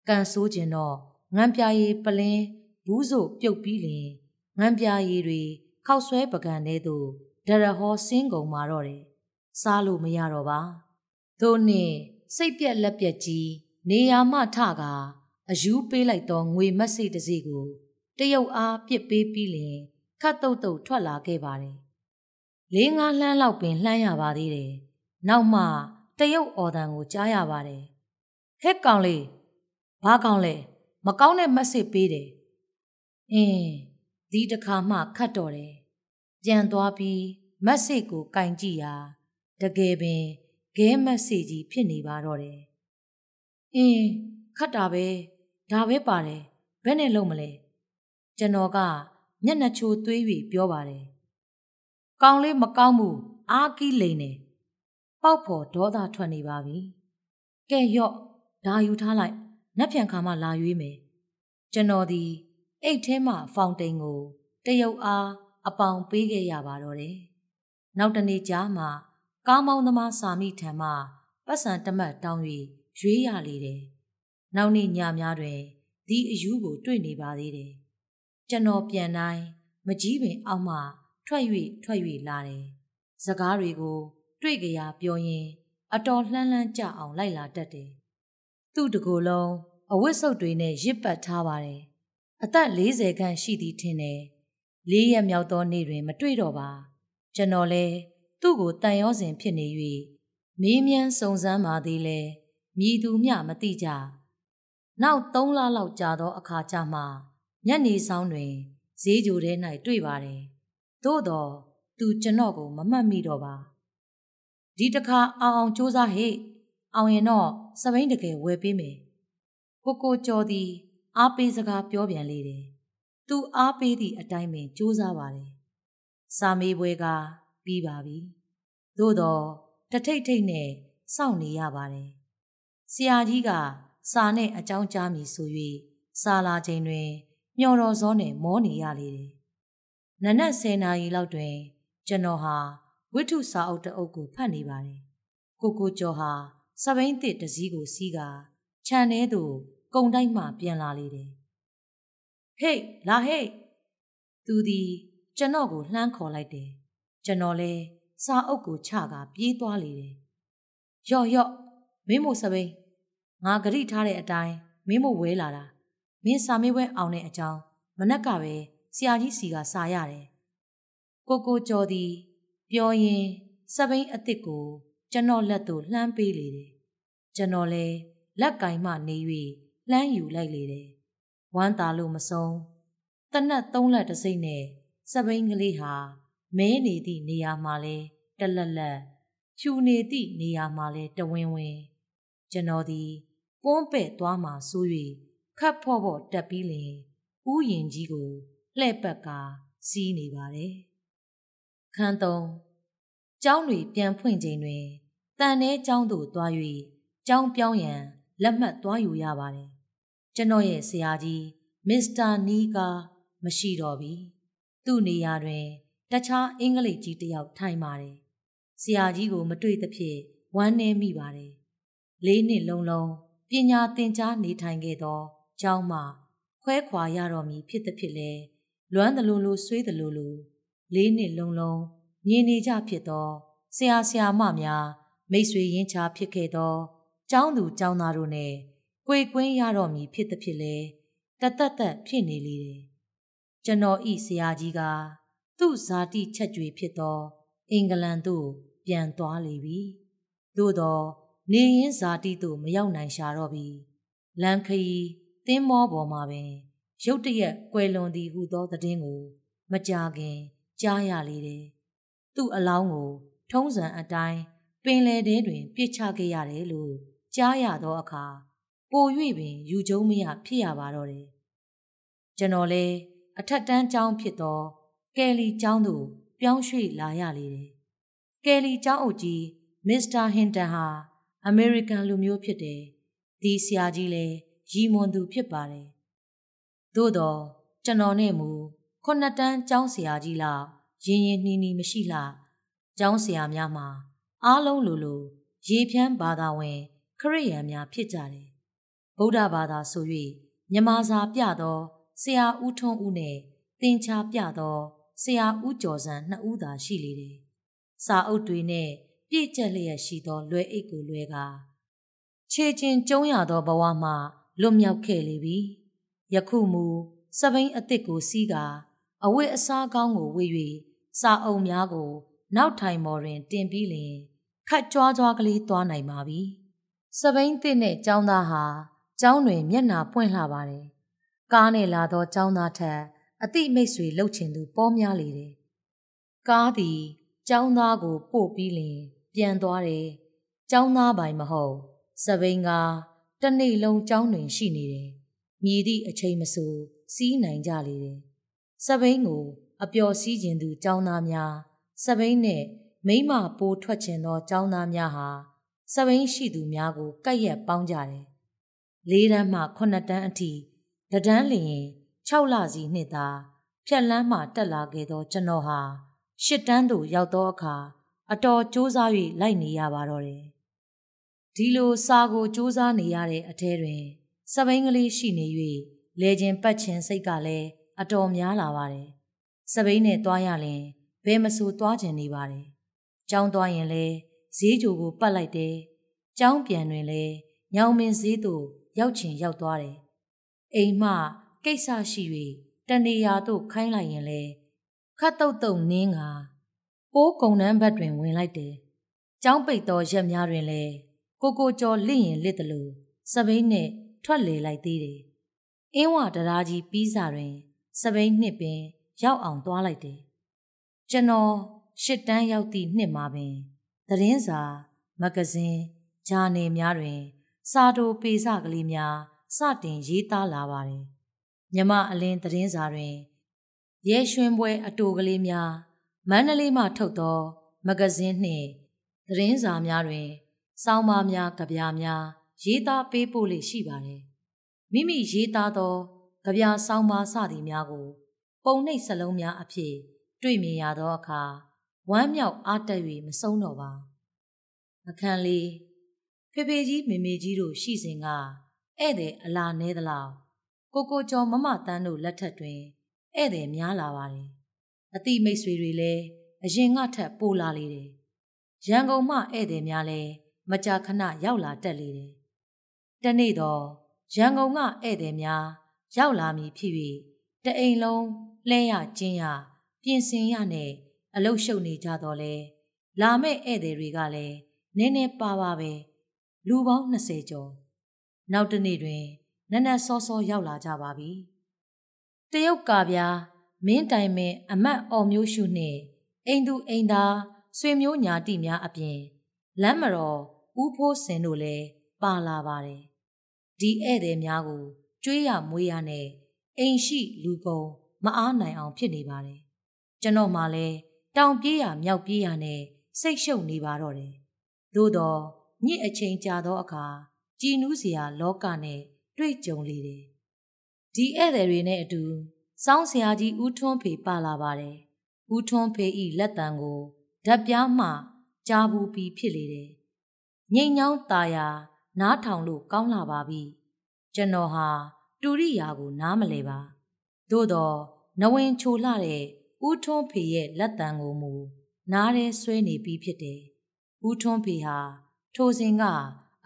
ကန်ဆိုးကျင်တော့ငံပြာရည်ပလင်းဘူးစို့ပြုတ်ပြီးလင်ငံပြာရည်တွေခောက်ဆွဲပကံထဲသို့ဒရဟောဆင်းကုန်มาတော့တယ်စားလို့မရတော့ပါသို့နှင့်စိတ်ပြက်လက်ပြက်ကြီးနေရာမှထကအယူပေးလိုက်သောငွေမက်စိတစီကိုတရုတ်အားပြစ်ပေးပြီးလင်ခတ်တုတ်တုတ်ထွက်လာခဲ့ပါတယ်လေးငါးလှမ်းလောက်ပင်လှမ်းရပါသေးတယ်နောက်မှတ ရုတ်အော်တန်ကိုကြားရပါတယ်ဟက်ကောင်လေးဘာကောင်လဲမကောင်းတဲ့မက်ဆေ့ပေးတယ်အင်းဒီတခါမှခတ်တော်တယ်ပြန်သွားပြီးမက်ဆေ့ကိုကင်ကြည့်ရာတကယ်ပင်ဂဲမက်ဆေ့ကြီးဖြစ်နေပါတော့တယ်အင်းခတ်တာပဲဒါပဲပါတယ်ဘယ်နဲ့လုံးမလဲကျွန်တော်ကမျက်နှာချိုသွေး၍ပြောပါတယ်ကောင်းလေးမကောင်းဘူးအာကီးလိန်နေ ပေါက်ဖို့ဒေါသထွက်နေပါပြီကဲရော့ဒါယူထားလိုက်နက်ပြန်ခါမှလာရွေးမယ်ကျွန်တော်ဒီအိတ်ထဲမှာဖောင်တိန်ကိုတရုတ်အားအပေါင်ပေးခဲ့ရပါတော့တယ်နောက်တနေ့ကြားမှာကားမောင်းသမားစာမိထံမှပတ်စံတမတ်တောင်း၍ရွေးရလေတယ်နောက်နေ့ညများတွင်ဒီအယူကိုတွေ့နေပါသေးတယ်ကျွန်တော်ပြန်တိုင်းမကြီးပင်အောက်မှထွက်၍ထွက်၍လာတယ်စကားတွေကို တွေ့ကြရပြောရင် အတော်လှမ်းလှမ်းကြအောင်လိုက်လာတတ်တယ်သူ့တကူလုံးအဝတ်စုပ်တွေနဲ့ရစ်ပတ်ထားပါတယ်အသက်40ခန့်ရှိသည်ထင်တယ်လေးရက်မြောက်သောနေ့တွင် မတွေ့တော့ပါကျွန်တော်လဲသူ့ကိုတန်ရောစဉ်ဖြစ်နေ၍မေးမြန်းစုံစမ်းပါသေးလဲမြည်သူမျှမသိကြနောက်၃လလောက်ကြာသောအခါကျမှညနေဆောင်တွင်ဈေးကြိုထဲ၌တွေ့ပါတယ်သို့တော့သူကျွန်တော်ကိုမမှတ်မိတော့ပါ ဒီတခါအောင်အောင်စူးစမ်းဟိအောင်ရင်တော့စပိန်တကယ်ဝယ်ပေးမယ်ကိုကိုကျော်သည်အားပေးစကားပြောပြန်လေတယ်သူအားပေးသည့်အတိုင်းပင်စူးစမ်းပါတယ်စာမေးပွဲကပြီးပါပြီသို့တော့တထိတ်ထိတ်နဲ့စောင့်နေရပါတယ်ဆရာကြီးကစာနဲ့အကြောင်းကြားမည်ဆို၍စာလာချိန်တွင်မျော်တော်စောနဲ့မောနေရလေတယ်နနက်10နာရီလောက်တွင် ကျွန်တော်ဟာ ဝိထုစာအုပ်တအုပ်ကိုဖတ်နေပါတယ်ကိုကိုကျော်ဟာစပိန်တစ်တစည်းကိုစီးကခြံထဲသို့ကုံတိုက်မှပြန်လာလေတယ်ဟေးလာဟေးသူသည်ကျွန်တော်ကိုလှမ်းခေါ်လိုက်တယ်ကျွန်တော်လဲစာအုပ်ကိုချကပြေးသွားလေတယ်ယော့ယော့မင်းမို့စပိန်ငါဂရိထားတဲ့အတိုင်းမင်းမို့ဝဲလာတာမင်းစာမေးပွဲအောင်တဲ့အကြောင်းမနက်ကပဲဆရာကြီးစီကစာရတယ်ကိုကိုကျော်သည် ပြောရင်စပိန်အစ်စ်ကိုကျွန်တော်လက်သို့လှမ်းပေးလေတယ်ကျွန်တော်လဲလက်ကင်မှနေ၍လှမ်းယူလိုက်လေတယ်ဝမ်းသာလို့မဆုံးတနတ်သုံးလက်တစ်စိမ့်နဲ့စပိန်ကလေးဟာမဲနေသည့်နေရာမှာလဲတလက်လက်ဖြူနေသည့်နေရာမှာလဲတဝင်းဝင်းကျွန်တော်သည်ကွန်းပဲ့သွားမှဆို၍ခတ်ဖို့ဖို့တက်ပြီးလင်ဥယင်ကြီးကိုလှဲ့ပတ်ကာစီးနေပါတယ် ခန်းသုံးကျောင်းတွေပြန်ဖွင့်ချိန်တွင်တန်ထဲကျောင်းသို့သွား၍ကျောင်းပြောင်းရန်လက်မှတ်သွားယူရပါတယ်ကျွန်တော်ရဲ့ဆရာကြီးမစ္စတာနီကမရှိတော့ပြီသူ့နေရာတွင် တခြားအင်္ဂလိပ်ကြီးတယောက်ထိုင်ပါတယ်ဆရာကြီးကိုမတွေ့သဖြင့်ဝမ်းနည်းမိပါတယ်လေးနှစ်လုံးလုံးပညာသင်ကြားနေထိုင်ခဲ့သောကျောင်းမှခွဲခွာရတော်မူဖြစ်သည်ဖြစ်လေလွမ်းသလိုလိုဆွေးသလိုလို လေးနှစ်လုံးလုံးမြင်နေကြဖြစ်သောဆရာဆရာမများမိတ်ဆွေရင်းချာဖြစ်ခဲ့သောကျောင်းသူကျောင်းသားတို့နဲ့ကိုယ်ကွင်းရတော်မူဖြစ်သည်ဖြစ်လေတတသက်သက်ဖြစ်နေလေတယ်ကျွန်တော်ဤဆရာကြီးကသူ့ဇာတိချက်ကြွေဖြစ်သောအင်္ဂလန်သို့ပြန်သွားလေပြီသို့သောနေရင်ဇာတိသို့မရောက်နိုင်ရှာတော့ပြီလန်ခီသင်းမောပေါ်မှာပင်ရုတ်တရက်ကွယ်လွန်သည်ဟုသောသတင်းကို မကြခင် ကြားရလေတယ်သူ့အလောင်းကို ထုံးစံအတိုင်းပင်လယ်ထဲတွင် ပြစ်ချခဲ့ရတယ်လို့ကြားရသောအခါပို၍ပင်ယူကျုံမရဖြစ်ရပါတော့တယ်ကျွန်တော်လည်းအထက်တန်းကျောင်းဖြစ်သောကယ်လီကျောင်းသို့ပြောင်းရွှေ့လာရလေတယ်ကယ်လီကျောင်းအုပ်ကြီးမစ္စတာဟင်တန်ဟာအမေရိကန်လူမျိုးဖြစ်တယ်ဒီဆရာကြီးလည်းရီမွန်သူဖြစ်ပါတယ်သို့တော့ကျွန်တော်နဲ့မူ ခုနှစ်တန်းကျောင်းဆရာကြီးလောက်ရင်းရင်းနှီးနှီးမရှိလားကျောင်းဆရာများမှာအားလုံးလိုလိုရေဖြန်းဘာသာဝင် ခရိယန်များဖြစ်ကြတယ်ဗုဒ္ဓဘာသာဆို၍မြမစာပြသောဆရာဦးထွန်းဦးနဲ့သင်္ချာပြသောဆရာဦးကျော်စံနှစ်ဦးသာရှိလေတယ်စာအုပ်တွေနဲ့ပြည့်ကျက်လျက်ရှိသောလွယ်အိတ်ကိုလွယ်ကာခြေချင်းကျုံးရသောဘဝမှလွတ်မြောက်ခဲ့လေပြီယခုမူစပိန်အစ်စ်ကိုစီးကာ အဝတ်အစားကောင်းကိုဝေ၍စာအုပ်များကို နောက်ထိုင်မော်တွင် တင်ပြီးလျင်ခတ်ကြွားကြွားကလေးသွားနိုင်ပါပြီစပိန်တစ်နဲ့ចောင်းသားဟာចောင်းတွင် မျက်နာပွင့်လှပါတယ်ကားနဲ့လာသောចောင်းသားထက်အတိမိတ်ဆွေလှုပ်ချင်သူပေါများလေတယ်ကားသည်ចောင်းသားကို ပို့ပြီးလျင်ပြန်သွားတယ်။ကျောင်းသားပိုင်မဟုတ်စပိန်ကတနေ့လုံးကျောင်းတွင်ရှိနေတယ်။မြည်သည့်အချိန်မဆိုစီးနိုင်ကြလေတယ်။ စပိန်ကို အပျော်စီးခြင်းသူចောင်းသားများစပိန်နှင့်မိမပိုးထွက်ခြင်းသောចောင်းသားများဟာစပိန်ရှိသူများကိုကပ်ရက်ပေါင်းကြတယ်။၄တန်းမှ9တန်းအထိတဒန်းလျင်6လစီနှစ်သာဖြက်လန်းမှတက်လာခဲ့သောကျွန်တော်ဟာ၈တန်းသို့ရောက်သောအခါအတော်စူးစမ်း၍လိုက်နေရပါတော့တယ်။ဒီလိုစာကိုစူးစမ်းနေရတဲ့အထဲတွင်စပိန်ကလေးရှိနေ၍လေခြင်းပတ်ခြင်းစိတ်ကလည်း အတော်များလာပါတယ်။စပိန်နဲ့တွားရရင်ဘယ်မဆိုတွားခြင်းနေပါတယ်။ကျောင်းတွားရင်လည်းဈေးကြိုကိုပတ်လိုက်တယ်။ကျောင်းပြန်တွင်လည်းညောင်မင်းဈေးသို့ရောက်ချင်ရောက်သွားတယ်။အိမ်မှကိစ္စရှိ၍တနေရာသို့ခိုင်းလိုက်ရင်လေခတ်တုတ်တုံနင်းကပိုးကုံနှန်းဘက်တွင်ဝင်လိုက်တယ်။ကျောင်းပိတ်သောရက်များတွင်လည်းကိုကိုကျော်လင့်ရင်လစ်တယ်လို့စပိန်နှင့်ထွက်လေလိုက်သေးတယ်။အင်းဝတရားကြီးပြီးစာတွင် စပိန်နှစ်ပင် ရောက်အောင်သွားလိုက်တယ်။ကျွန်တော်ရှစ်တန်းရောက်သည့်နှစ်မှာပင်သတင်းစာမဂဇင်းဂျာနယ်များတွင် စာတိုပေစကလေးများစတင်ရေးသားလာပါတယ်။မြမအလင်းသတင်းစာတွင်ရဲရွှင်ပွဲအတူကလေးများမန္တလေးမှထုတ်သောမဂဇင်းနှင့်သတင်းစာများတွင်စောင်းပါများကြပြများရေးသားပေးပို့လေရှိပါတယ်မိမိရေးသားသော ကြပြစောင်းပါစသည်များကို ပုံနှိပ်စလုံးများအဖြစ်တွေ့မြင်ရသောအခါဝမ်းမြောက်အားတက်၍မဆုံးတော့ပါအခန်းလေးဖေဖေကြီးမေမေကြီးတို့ရှိစဉ်ကဧည့်သည်အလာနဲသလောက်ကိုကိုကျော်မမတန်းတို့လက်ထက်တွင်ဧည့်သည်များလာပါတယ်အတိမိတ်ဆွေတွေလည်းအရင်ကထက်ပိုလာလေတယ်ရန်ကုန်မှဧည့်သည်များလည်းမကြာခဏရောက်လာတက်လေတယ်တနေ့တော့ရန်ကုန်ကဧည့်သည်များ ရောက်လာမည်ဖြစ်၍တအိမ်လုံးလှဲရကျင်းရပြင်ဆင်ရနဲ့အလုရှုပ်နေကြတော့လဲလာမဲ့ဧည့်သည်တွေကလည်းနည်းနည်းပါပါပဲလူပေါင်း20ကျော်နောက်တနေ့တွင်နက်နက်စောစောရောက်လာကြပါပြီတရုတ်ကာဗျာမင်းတိုင်မင်အမတ်အော်မျိုးရှုနှင့်အိမ်သူအိမ်သားဆွေမျိုးညာတိများအပြင်လမ်းမတော်ဦးဖိုးစင်တို့လည်းပါလာပါတယ်ဒီဧည့်သည်များကို ကျွေးရမွေးရနဲ့အိမ်ရှိလူကုန်မအားနိုင်အောင်ဖြစ်နေပါတယ်ကျွန်တော်မှလည်းတောင်ပြေးရမြောက်ပြေးရနဲ့စိတ်ရှုပ်နေပါတော့တယ်သို့တော့ညစ်အချိန်ကြာသောအခါကြည်နူးစရာလောကနဲ့တွေ့ကြုံလေတယ်ဒီဧည့်သည်တွေနဲ့အတူစောင်းဆရာကြီးဦးထွန်းဖေပါလာပါတယ်။ဦးထွန်းဖေဤလက်တံကိုဓာတ်ပြားမှကြားဘူးပြီးဖြစ်လေတယ်။ငိမ့်ညောင်းตาယာနားထောင်လို့ကောင်းလာပါပြီ။ ကျွန်တော်ဟာတူရိယာကိုနားမလဲပါ။သို့တော့နဝင်ချိုလှတဲ့ဦးထွန်းဖေရဲ့လက်တံကိုမူနားထဲဆွဲနေပြီးဖြစ်တယ်။ဦးထွန်းဖေဟာထိုစဉ်က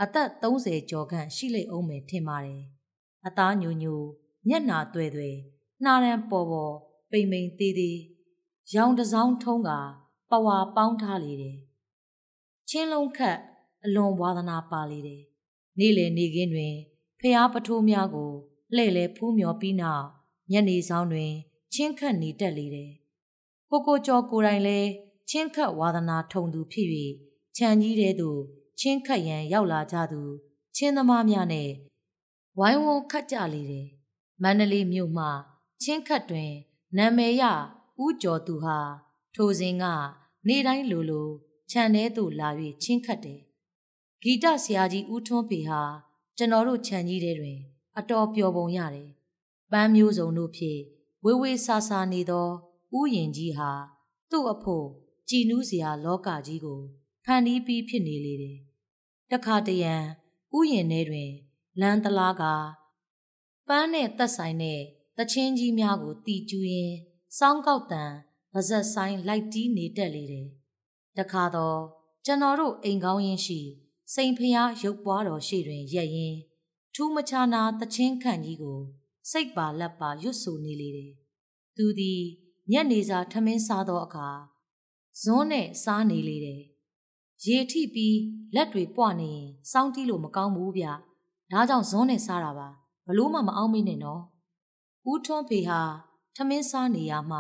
အသက်30ကျော်ခန့်ရှိလိမ့်အောင်မယ်ထင်ပါတယ်။အသားညိုညိုမျက်နာသွဲသွဲနှာရန်ပေါ်ပေါ်ပိန်ပိန်သေးသေးရောင်တစောင်းထုံးကပဝါပေါင်းထားလေတယ်ချင်းလုံးခတ်အလွန်ဝါသနာပါလေတယ်နေ့လည်နေခင်းတွင် ဖျားပထိုးများကိုလှဲ့လဲဖူးမြော်ပြီးနောက်ညနေဆောင်တွင် ချင်းခတ်နေတက်လေတယ်ကိုကိုကျော်ကိုယ်တိုင်လဲချင်းခတ်ဝါသနာထုံသူဖြစ်၍ခြံကြီးတဲသို့ချင်းခတ်ရန်ရောက်လာကြသူ ချင်းသမားများနဲ့ဝိုင်းဝန်းခတ်ကြလေတယ်မန္တလေးမြို့မှ ချင်းခတ်တွင်နာမည်ရဦးကျော်သူဟာထိုစဉ်ကနေတိုင်းလိုလိုခြံထဲသို့လာ၍ချင်းခတ်တယ်ဂီတဆရာကြီးဦးထွန်းဖေဟာ ကျွန်တော်တို့ခြံကြီးထဲတွင် အတော်ပျော်ပုံရတယ်ပန်းမျိုးစုံတို့ဖြင့်ဝေဝေဆာဆာနေသောဥယျင်ကြီးဟာသူ့အဖို့ကြည်နူးစရာလောကကြီးကိုဖန်တီးပြီးဖြစ်နေလေတယ်တခါတရံဥယျင်ထဲတွင် လမ်းတလားကပန်းနဲ့သက်ဆိုင်တဲ့တချင်းကြီးများကိုတီကျူးရင်းစောင်းကောက်တန်ပါဇက်ဆိုင်လိုက်တီးနေတက်လေတယ်တခါတော့ကျွန်တော်တို့အိမ်ကောင်းရင်ရှိ စိန်ဖျားရုပ်ပွားတော်ရှိတွင်ရက်ရင်ထူးမချာနာတချင်းခန့်ကြီးကိုစိတ်ပါလက်ပါရွတ်ဆိုနေလေတယ်သူသည်ညနေစာထမင်းစားသောအခါဇွန်းနဲ့စားနေလေတယ်ရေထိပြီးလက်တွေပွနေရင်စောင်းတီးလို့မကောင်းဘူးဗျဒါကြောင့်ဇွန်းနဲ့စားတာပါဘလို့မှမအောင်မေးနဲ့နော်ဦးထွန်းဖေဟာထမင်းစားနေရမှ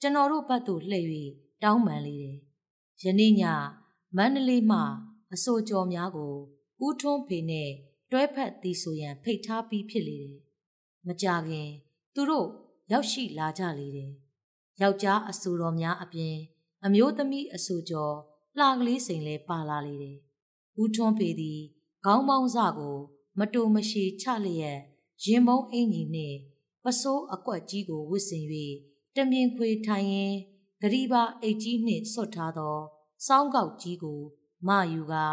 ကျွန်တော်တို့ဘက်သို့လှည့်၍တောင်းပန်လေတယ်ယနေ့ညမန္တလေးမှ အစိုးကြော်များကိုဦးထွန်းဖေနဲ့တွဲဖက်သည်ဆိုရန်ဖိတ်ထားပြီးဖြစ်လေတယ်မကြခင် သူတို့ရောက်ရှိလာကြလေတယ်ယောက်ျားအဆူတော်များအပြင် အမျိုးသမီးအဆူကျော်လှကလေးစိန်လဲပါလာလေတယ်။ဦးထွန်းပေသည်ခေါင်းပေါင်းစကို မတူမရှိချလျက်ရင်မုံအင်ကြီးနှင့်ပစိုးအကွက်ကြီးကိုဝစ်ဆင်၍တမြင်ခွေထိုင်ရင်ဂရီပါအိတ်ကြီးနှင့်ဆွတ်ထားသောစောင်းကောက်ကြီးကို မယူကာ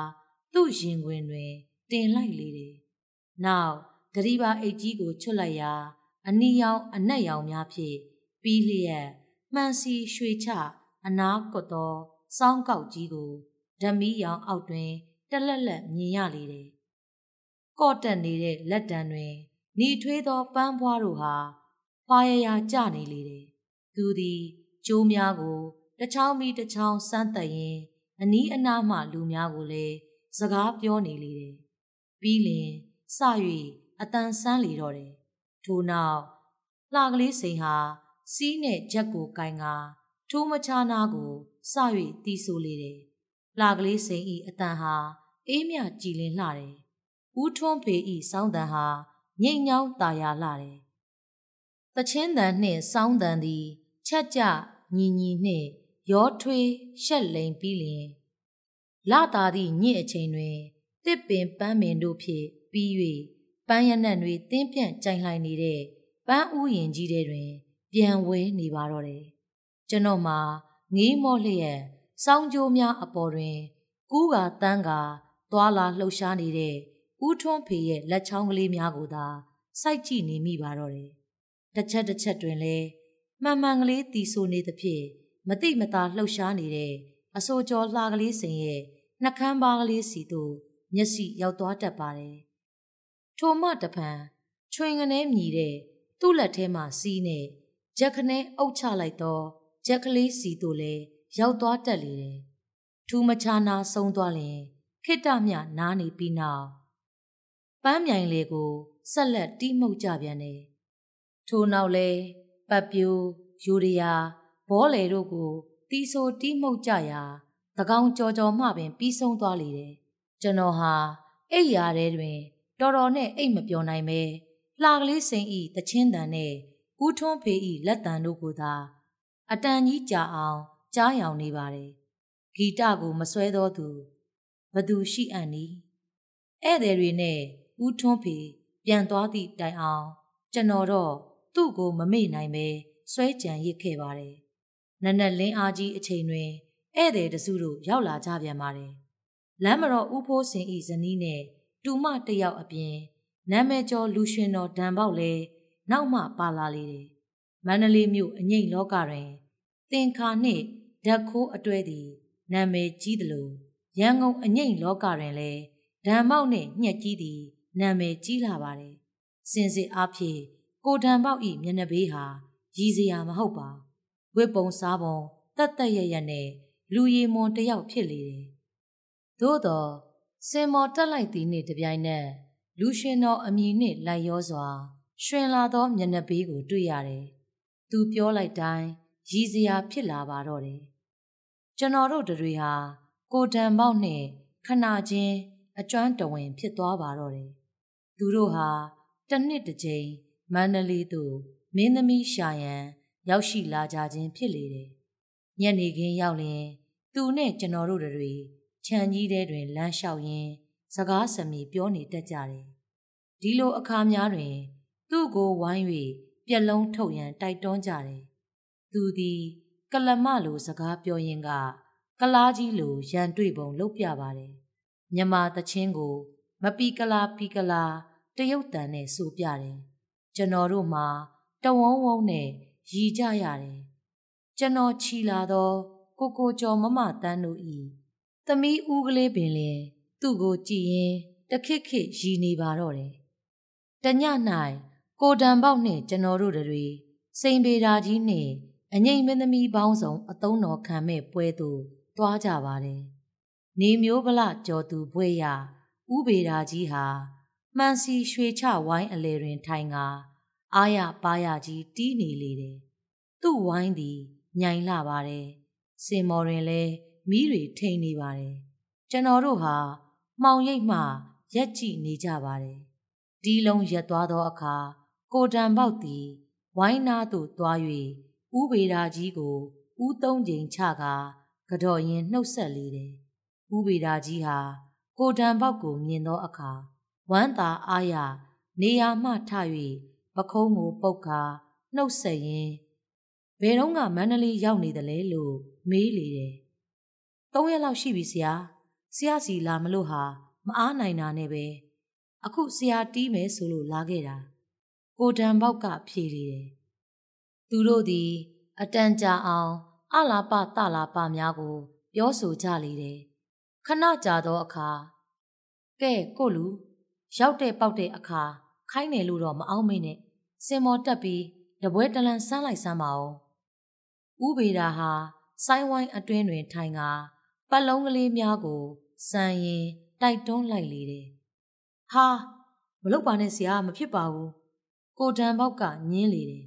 သူ့ရင်ခွင်တွင်တင်လိုက်လေတယ်။နောက်ဂရီပါအိတ်ကြီးကိုချွတ်လိုက်ရာအနီရောင်အနက်ရောင်များဖြင့်ပြီးလျက်မှန်စီရွှေချအနာကွတ်သောစောင်းကောက်ကြီးကိုဓမီရောင်အောက်တွင်တလက်လက်မြင်ရလေတယ်။ကော့တက်နေတဲ့လက်တံတွင်หนีထွေးသောပန်းပွားတို့ဟာဖွာရရာကျနေလေတယ်။သူသည်ကျိုးများကိုတချောင်းမီတချောင်းစမ်းသက်ရင် အနီးအနားမှလူများကိုလည်းစကားပြောနေလေတယ်။ပြီးလင်စ၍အတန်ဆန်းလေတော့တယ်။ထို့နောက်လှကလေးစိန်ဟာစီးနဲ့ဂျက်ကိုကင်ကထိုးမချာနာကိုစ၍တီးဆိုလေတယ်။လှကလေးစိန်ဤအတန်ဟာအေးမြကြည်လင်လှတယ်။ဦးထွန်းဖေဤစောင်းတန်ဟာငိမ့်ညောင်းตาရလှတယ်။တချင်းတန်နှင့်စောင်းတန်သည်ချက်ကြညီညီနှင့် ရောထွေးရှက်လိန်ပြီးလျင်လာတာသည့်ညစ်အချိန်တွင်တစ်ပင်ပန်းမင်တို့ဖြင့်ပြီး၍ပန်းရနံ့တွေတင်းပြန့်ကြိုင်လှိုင်နေတဲ့ပန်းဥယင်ကြီးထဲတွင် ပြန်ဝဲနေပါတော့တယ်။ကျွန်တော်မှာငေးမော့လျက်စောင်းကြိုးများအပေါ်တွင် ကူးကတန်းကသွာလာလှုပ်ရှားနေတဲ့ဦးထွန်းဖေရဲ့လက်ချောင်းကလေးများကိုသာစိုက်ကြည့်နေမိပါတော့တယ်။တစ်ချက်တစ်ချက်တွင်လည်းမှန်မှန်ကလေးတီဆိုနေသဖြင့် မတိမတာလှုပ်ရှားနေတဲ့အဆိုကျော်လှကလေးစိန်ရဲ့နှကမ်းပါးကလေးစီတို့မျက်စိရောက်သွားတတ်ပါတယ်။ထိုမှတဖန်ချွင်ကနေမြည်တဲ့သူ့လက်ထဲမှာစီးနေဂျက်ခနဲအုပ်ချလိုက်တော့ဂျက်ကလေးစီတို့လည်းရောက်သွားတတ်လေတယ်။ထူးမချာနာဆုံးသွားလျင်ခိတ္တမြနားနေပြီးနောက်ပန်းမြိုင်လေကိုဆက်လက်တီးမှုတ်ကြပြန်တယ်။ထိုနောက်လဲပတ်ပြိုးယူရီယာ ဘောလေတို့ကိုတီးဆိုတီးမှုတ်ကြရာသကောင်ကြော်ကြော်မှပင်ပြီးဆုံးသွားလေတယ်။ကျွန်တော်ဟာအိပ်ရာထဲတွင် တော်တော်နဲ့အိတ်မပြောနိုင်ပဲလှကလေးစိန်ဤတချင်းတန်နဲ့ဦးထွန်းဖေဤလက်တန်တို့ကိုသာအတန်ကြီးကြာအောင်ကြားရောင်နေပါတယ်။ဂီတကိုမဆွဲသောသူဘသူရှိအံ့နီဧည့်သည်တွေနဲ့ဦးထွန်းဖေပြန်သွားသည့်တိုင်အောင် ကျွန်တော်တော့သူ့ကိုမမေ့နိုင်ပဲဆွဲကြံရစ်ခဲ့ပါတယ်။ နက်နက်လင်းအားကြီးအချိန်တွင်ဧည့်သည်တစုတို့ရောက်လာကြပြန်ပါတယ်။လမ်းမတော်ဦးဖိုးစင်ဤဇနီးနဲ့တူမတယောက်အပြင်နာမည်ကျော်လူရှင်တော်ဒံပေါက်လည်းနောက်မှပါလာလေတယ်။မန္တလေးမြို့အငိမ့်လောကတွင်သင်္ခါနှင့်ဓာတ်ခိုးအတွဲသည်နာမည်ကြီးသလိုရန်ကုန်အငိမ့်လောကတွင်လည်းဓမ္မောက်နှင့်ညှက်ကြီးသည်နာမည်ကြီးလာပါတယ်။စင်စစ်အားဖြင့်ကိုတံပေါက်ဤမျက်နှာဘေးဟာရည်စရာမဟုတ်ပါ ဝစ်ပုံစားပုံတတ်တတ်ရရနဲ့လူရည်မွန်တယောက်ဖြစ်လေတယ်သို့တော့စင်မော်တက်လိုက်သည်နှင့်တပြိုင်နက်လူရှင်တော်အမည်နှင့်လိုက်ရောစွာရွှင်လာသောမျက်နှာဘေးကိုတွေ့ရတယ်သူပြောလိုက်တိုင်းရည်စရာဖြစ်လာပါတော့တယ်ကျွန်တော်တို့တွေဟာကိုတံပေါက်နှင့်ခဏချင်းအကျွမ်းတဝင်ဖြစ်သွားပါတော့တယ်သူတို့ဟာတစ်နှစ်တစ်ကြိမ်မန္တလေးသို့မင်းသမီးရှာရန် ရောက်ရှိလာကြခြင်းဖြစ်လေတယ်။ညနေခင်းရောက်လျင်သူနဲ့ကျွန်တော်တို့တွေခြံကြီးထဲတွင်လမ်းလျှောက်ရင်းစကားစမီပြောနေတတ်ကြတယ်။ဒီလိုအခါများတွင် သူ့ကိုဝိုင်း၍ပြက်လုံးထုတ်ရန်တိုက်တွန်းကြတယ်။သူသည်ကလမလိုစကားပြောရင်းကကလားကြီးလိုရန်တွေ့ပုံလုပ်ပြပါတယ်။မြမတချင်းကို မပီကလာပီကလာတရုတ်တန်နဲ့ဆိုပြတယ်ကျွန်တော်တို့မှာတဝုံဝုံနဲ့ ရီကြရတယ်ကျွန်တော်ချီလာသောကိုကိုကျော်မမတန်းတို့ဤသမီးဦးကလေးပင်လင်သူ့ကိုကြည်ရင်တခစ်ခစ်ရီနေပါတော့တယ်တည၌ကိုတံပေါက်နှင့်ကျွန်တော်တို့တွေစိန်ပေတာကြီးနှင့်အငိမ့်မင်းသမီးပေါင်းစုံအသုံးတော်ခံမဲ့ပွဲသို့သွားကြပါတယ်နေမျိုးဗလကျော်သူဘွဲ့ရဥပေတာကြီးဟာမှန်စီရွှေချဝိုင်းအလေတွင်ထိုင်ကာ အာရပါရကြီးတီးနေလေတယ်။သူ့ဝိုင်းသည်ညင်လာပါတယ်။စင်မော်တွင်လည်းမီးတွေထိန်နေပါတယ်။ကျွန်တော်တို့ဟာမှောင်ရိပ်မှရက်ကြည့်နေကြပါတယ်။ဒီလုံးရက်သွားသောအခါကိုတံပေါက်သည်ဝိုင်းနာသို့သွား၍ဥပေရာကြီးကိုဥသုံးချိန်ချကာကြော်ရင်နှုတ်ဆက်လေတယ်။ဥပေရာကြီးဟာကိုတံပေါက်ကိုမြင်သောအခါဝမ်းသာအားရနေရာမှထ၍ ပခုံးကိုပုတ်ကာနှုတ်ဆက်ရင်းဘယ်တော့ကမန္တလေးရောက်နေတယ်လဲလို့မေးလေတယ်။သုံးရက်လောက်ရှိပြီဆရာ။ဆရာစီလာမလို့ဟာမအားနိုင်တာနဲ့ပဲအခုဆရာတီးမယ်ဆိုလို့လာခဲ့တာ။ကိုတံပေါက်ကဖြေလေတယ်။သူတို့သည် အတန်ကြာအောင်အလာပတလာပများကို ပြောဆိုကြလေတယ်။ခဏကြာသောအခါကဲကိုလူ ရောက်တဲ့ပေါက်တဲ့အခါခိုင်းတယ်လို့တော့မအောင်မေးနဲ့ စင်မော်တက်ပြီးတပွဲတလန်ဆန်းလိုက်စမ်းပါဦးဥပေတာဟာဆိုင်းဝိုင်းအတွင်းတွင်ထိုင်ကပတ်လုံးကလေးများကိုစံရင်တိုက်တွန်းလိုက်လေတယ်ဟာမလုပ်ပါနဲ့ဆရာမဖြစ်ပါဘူးကိုတန်ပေါက်ကညင်းလေတယ်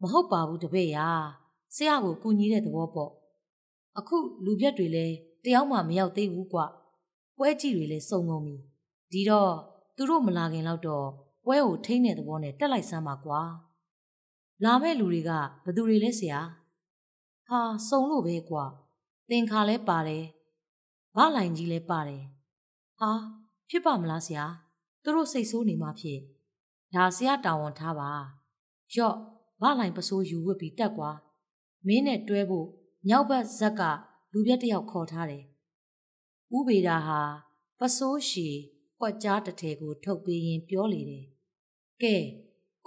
မဟုတ်ပါဘူးတပည့်ရာဆရာကိုကူညီတဲ့သဘောပေါ့အခုလူပြက်တွေလည်းတယောက်မှမရောက်သေးဘူးကွပွဲကြည့်တွေလည်းစုံကုန်ပြီဒီတော့သူတို့မလာခင်လောက်တော့ ပွဲကိုထိန်းတဲ့သဘောနဲ့တက်လိုက်စမ်းပါကွာလာမဲ့လူတွေကဘသူတွေလဲဆရာဟာစုံလို့ပဲကွာသင်္ခါလဲပါတယ်ဗလိုင်ကြီးလဲပါတယ်ဟာဖြစ်ပါမလားဆရာသူတို့စိတ်ဆိုးနေမှဖြစ်ဒါဆရာတာဝန်ထားပါရော့ဗလိုင်ပစိုးယူဝစ်ပြီးတက်ကွာမင်းနဲ့တွဲဖို့မြောက်ဘက်ဇက်ကလူပြက်တယောက်ခေါ်ထားတယ်ဥပေတာဟာပစိုးရှည်ကွက်ကြားတစ်ထည်ကိုထုတ်ပေးရင်ပြောလေတယ်။ ကဲ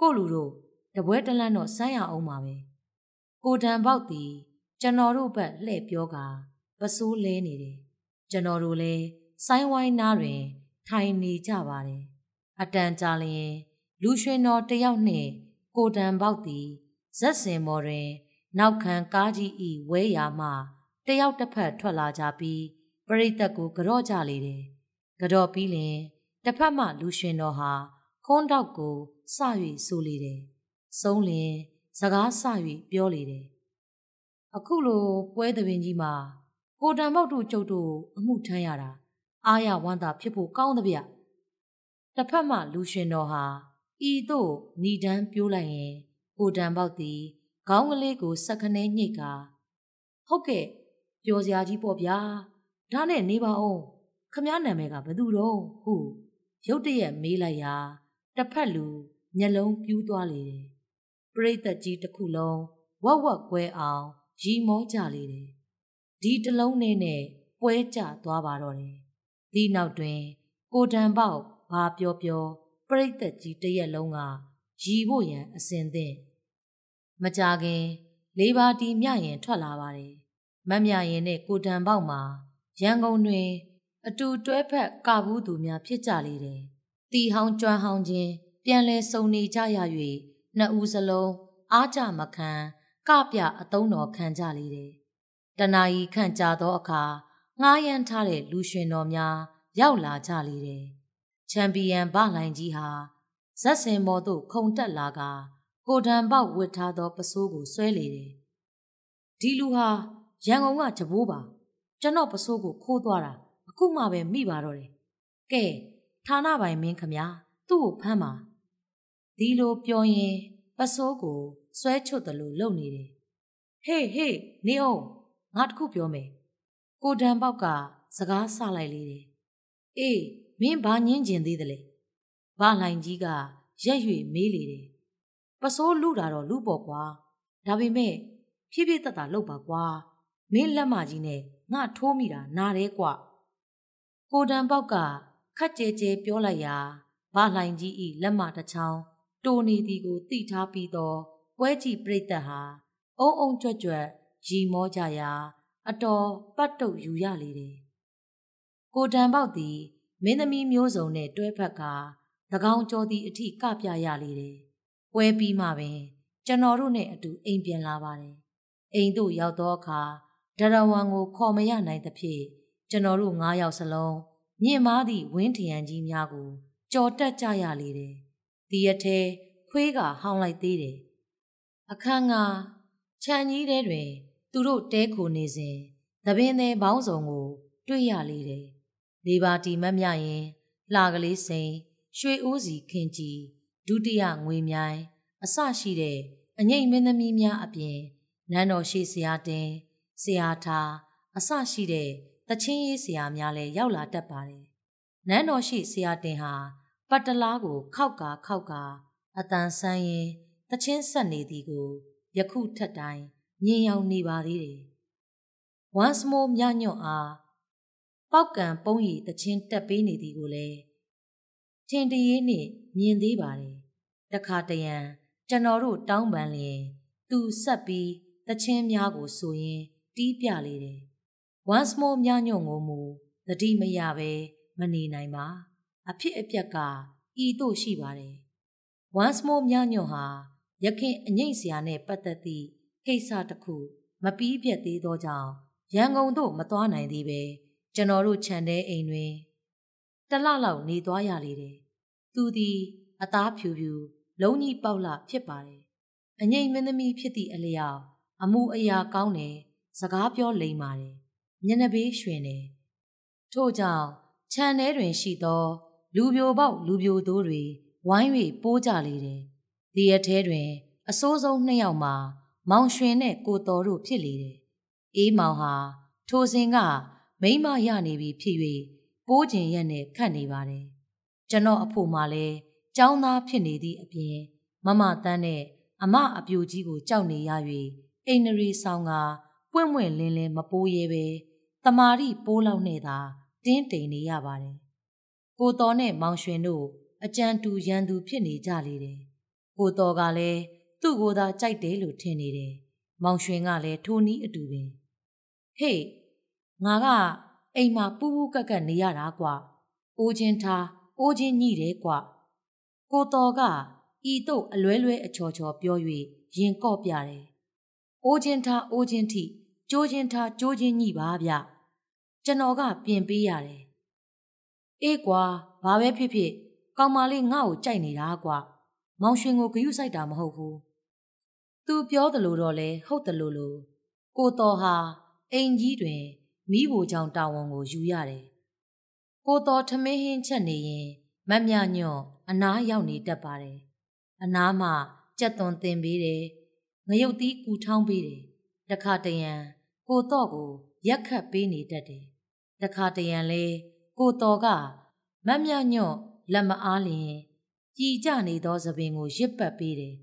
ကိုလူတို့တပွဲတလန့်တော့စမ်းရအောင်ပါပဲ။ကိုတန်ပေါက်သည်ကျွန်တော်တို့ဘက်လှည့်ပြောကာပစိုးလဲနေတယ်။ကျွန်တော်တို့လည်းဆိုင်းဝိုင်းနားတွင် ထိုင်နေကြပါတယ်။အတန်ကြာလျင်လူရွှင်တော်တယောက်နှင့်ကိုတန်ပေါက်သည်ဇက်စင်မော်တွင် နောက်ခံကားကြီးဤဝဲရာမှတယောက်တစ်ဖက်ထွက်လာကြပြီးပရိသတ်ကိုကြော့ကြလေတယ်ကြော်ပြီးလင်တစ်ဖက်မှလူရှင်တော်ဟာ ခွန်းတောက်ကိုစ၍ဆိုလေတယ်။ဆုံးလင်စကားစ၍ပြောလေတယ်။အခုလိုပွဲသဘင်ကြီးမှာကိုတံပေါက်တို့ကျုပ်တို့အမှုထမ်းရတာအာရဝမ်းသာဖြစ်ဖို့ကောင်းသဗျ။တစ်ဖက်မှလူရှင်တော်ဟာဤသို့ဏီဒန်းပြိုးလိုက်ရင်ကိုတံပေါက်သည်ခေါင်းကလေးကိုစက်ခနဲညှိကဟုတ်ကဲ့ပြောစရာကြီးပေါ့ဗျာဒါနဲ့နေပါအောင်ခမည်းနာမည်ကဘသူတော့ဟုရုတ်တရက်မေးလိုက်ရာ တစ်ဖက်လူမျက်လုံးပြူးသွားလေတယ်ပရိသတ်ကြီးတစ်ခုလုံးဝက်ဝက်ကွဲအောင်ရီမောကြလေတယ်ဒီတလုံးနဲ့နဲ့ပွဲကျသွားပါတော့တယ်ဒီနောက်တွင် ကိုတံပေါက်ဘာပြောပြောပရိသတ်ကြီးတရက်လုံးကရီဖို့ရန်အစဉ်သင့်မကြခင်လေးပါတီမြရင်ထွက်လာပါတယ်မမြရင်နဲ့ကိုတံပေါက်မှာရန်ကုန်တွင် အတူတွဲဖက်ကာဘူးသူများဖြစ်ကြလေတယ်။ တီဟောင်းကျွမ်းဟောင်းချင်းပြန်လဲစုံနေကြရ၍နှစ်ဦးစလုံးအားကြမခံကပြအတုံးတော်ခံကြလေတယ်တနာရီခန့်ကြာသောအခါငှားရမ်းထားတဲ့လူရှင်တော်များရောက်လာကြလေတယ်ချန်ပီယံဗလိုင်ကြီးဟာဇက်စင်ပေါ်သို့ခုန်တက်လာကကိုတံပေါက်ဝစ်ထားသောပစိုးကိုဆွဲလေတယ်ဒီလူဟာရန်ကုန်ကကြဘိုးပါကျွန်တော်ပစိုးကိုခိုးသွားတာအခုမှပဲမိပါတော့တယ်ကဲ ဌာနပိုင်မင်းခမသူ့ကိုဖမ်းပါဒီလိုပြောရင်ပစိုးကိုဆွဲချွတ်တယ်လို့လုပ်နေတယ်ဟေးဟေးနေအောင်ငါတခုပြောမယ်ကိုတံပေါက်ကစကားဆလိုက်လေတယ်အေးမင်းဘာညင်းကျင်သေးတယ်လဲဘာလှိုင်ကြီးကရက်၍မေးလေတယ်ပစိုးလူတာတော့လူပေါ့ကွာဒါပေမဲ့ဖြည်းဖြည်းတတ်တာလုပ်ပါကွာမင်းလက်မကြီးနဲ့ငါထိုးမိတာနားတယ်ကွကိုတံပေါက်က ခက်ကြဲကြဲပြောလိုက်ရာဘာလှိုင်ကြီးဤလက်မတစ်ချောင်းတိုနေသည်ကိုတိထားပြီးတော့ပွဲကြည့်ပြိတ္တဟာအုံအုံကြွက်ကြွက်ရီမောကြရာ အတော်ပတ်တုတ်ယူရလေတယ်ကိုတံပေါက်သည်မင်းသမီးမျိုးစုံနဲ့တွဲဖက်ကသကောင်းကျော်သည့်အထိကပြရလေတယ်။ပွဲပြီးမှပင် ကျွန်တော်တို့နဲ့အတူအိမ်ပြန်လာပါတယ်။အိမ်သို့ရောက်သောအခါဒရဝံကိုခေါ်မရနိုင်သဖြင့်ကျွန်တော်တို့၅ယောက်စလုံး မြင့်မားသည့်ဝင်းထရန်ကြီးများကို ကြော်တက်ကြရလေတယ်။ဒီရက်ထဲခွေးကဟောင်းလိုက်သေးတယ်။အခန်းကခြံကြီးထဲတွင် သူတို့တဲခိုနေစဉ်သပင်သည်ဘောင်းစုံကို တွေ့ရလေတယ်။လေပါတီမတ်မြရင်လှကလေးစိန်ရွှေအိုးစီခင်ကြီးဒုတိယငွေမြိုင်အစရှိတဲ့အငိမ့်မင်းသမီးများအပြင်နန်းတော်ရှိဆရာတင်ဆရာထားအစရှိတဲ့ တချင်းရေးဆရာများလည်းရောက်လာတတ်ပါတယ်။နန်းတော်ရှိဆရာတင်ဟာပတ်တလားကိုခောက်ကာခောက်ကာအတန်ဆန်းရင်တချင်းဆက်နေသည်ကိုယခုထက်တိုင်းမြင်ရောက်နေပါသေးတယ်။ once more မြညွန့်အားပောက်ကံပုံးရီတချင်းတက်ပေးနေသည်ကိုလည်းထင်တရေးနှင့်မြင်သေးပါတယ်တခါတရံကျွန်တော်တို့တောင်းပန်လျင် သူဆက်ပြီးတချင်းများကိုဆိုရင်တီးပြလေတယ် once more မြညွန့်ကိုမူတတိမရပဲမနေနိုင်ပါအဖြစ်အပျက်ကဤတို့ရှိပါတယ် once more မြညွန့်ဟာရခင်အငိမ့်စရာနဲ့ပတ်သက်သည့်ကိစ္စတစ်ခု မပြီးပြတ်သေးသောကြောင့်ရန်ကုန်သို့မသွားနိုင်သေးပဲကျွန်တော်တို့ခြံထဲအိမ်တွင်တလလောက်နေသွားရလေတယ်သူသည်အသားဖြူဖြူလုံးကြီးပေါက်လာဖြစ်ပါတယ်အငိမ့်မင်းသမီးဖြစ်သည့်အလျောက်အမှုအရာကောင်းတယ်စကားပြောလိမ့်ပါတယ် မျက်နှာပေးရွှင်တယ်ထို့ကြောင့်ခြံထဲတွင်ရှိသော လူပြိုပေါက်လူပြိုသိုးတွေဝိုင်း၍ပိုးကြလေတယ်ဒီအထဲတွင် အစိုးဆုံးနှစ်ယောက်မှာ မောင်ရွှင်နဲ့ကိုတော်တို့ဖြစ်လေတယ်အေးမောင်ဟာထိုစဉ်ကမိမရနေပြီဖြစ်၍ပိုးကျင်ရက်နဲ့ခတ်နေပါတယ်ကျွန်တော်အဖို့မှလည်းចောင်းသားဖြစ်နေသည့်အပြင်မမတန်းနဲ့အမအပြူကြီးကိုကြောက်နေရ၍အိန္ဒရီဆောင်ကပွင့်ပွင့်လင်းလင်းမပိုးရဲပဲ တမာရီပိုးလောက်နဲ့သာတင်းတိမ်နေရပါတယ်ကိုတော်နဲ့မောင်ရွှင်တို့အကြံတူရန်သူဖြစ်နေကြလေတယ်ကိုတော်ကလည်းသူ့ကိုယ်သာကြိုက်တယ်လို့ထင်နေတယ်မောင်ရွှင်ကလည်းထိုနည်းအတူပဲဟေ့ငါကအိမ်မှာပူးပူးကက်ကက်နေရတာကွာအိုးချင်းထားအိုးချင်းညှိတယ်ကွကိုတော်ကဤသို့အလွဲလွဲအချော်ချော်ပြော၍ရင်ကော့ပြတယ်အိုးချင်းထားအိုးချင်းထိကြိုးချင်းထားကြိုးချင်းညှိပါဗျ ကျွန်တော်ကပြင်ပေးရတယ်အေးကွာဘာပဲဖြစ်ဖြစ်ကောင်မလေးငါ့ကိုကြိုက်နေတာကွာမောင်ရွှင်ကိုဂယုစိုက်တာမဟုတ်ဘူးသူပြောသလိုတော့လဲဟုတ်တယ်လို့လို့ကိုတော်ဟာအိမ်ကြီးတွင်မိဖို့ကြောင့်တာဝန်ကိုယူရတယ်ကိုတော်ထမင်းဟင်းချက်နေရင်မတ်မြညွန့်အနားရောက်နေတတ်ပါတယ်အနားမှာကြက်သွန်တင်ပေးတယ်ငရုတ်သီးကူထောင်းပေးတယ်တခါတရံကိုတော့ကိုရက်ခတ်ပေးနေတတ်တယ် တခါတရံလဲကိုတော်ကမတ်မြညွန့်လက်မအားလျင်ကြည်ကြနေသောသပင်ကိုရစ်ပတ်ပေးတယ်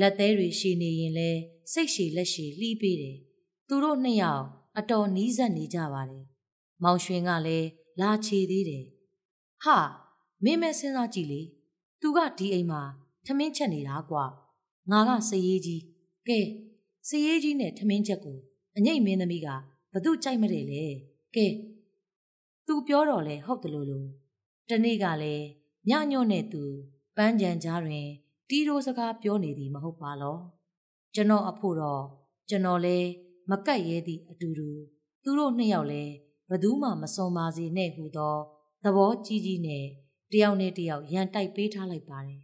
လက်သေးတွေရှည်နေရင်လဲစိတ်ရှည်လက်ရှည်လှီးပေးတယ်သူတို့နှစ်ယောက်အတော်နီးစပ်နေကြပါတယ်မောင်ရွှင်ကလည်းလာချေသေးတယ်ဟာမင်းမဲစဉ်းစားကြည့်လေသူကဒီအိမ်မှာထမင်းချက်နေတာကွာငါကစရေးကြီးကဲစရေးကြီးနဲ့ထမင်းချက်ကိုအငိမ့်မင်းသမီးကဘသူကြိုက်မတယ်လေကဲ သူပြောတော့လေဟုတ်တယ်လို့လို့တနေ့ကလည်းညညွန့်နဲ့သူပန်းကြံကြားတွင်တီးတိုးစကားပြောနေသည်မဟုတ်ပါလောကျွန်တော်အဖို့တော့ကျွန်တော်လဲမကတ်ရဲသည့်အတူတူသူတို့နှစ်ယောက်လဲဘသူမှမစုံပါစေနဲ့ဟုသောသဘောကြီးကြီးနဲ့တယောက်နဲ့တယောက်ရန်တိုက်ပေးထားလိုက်ပါတယ်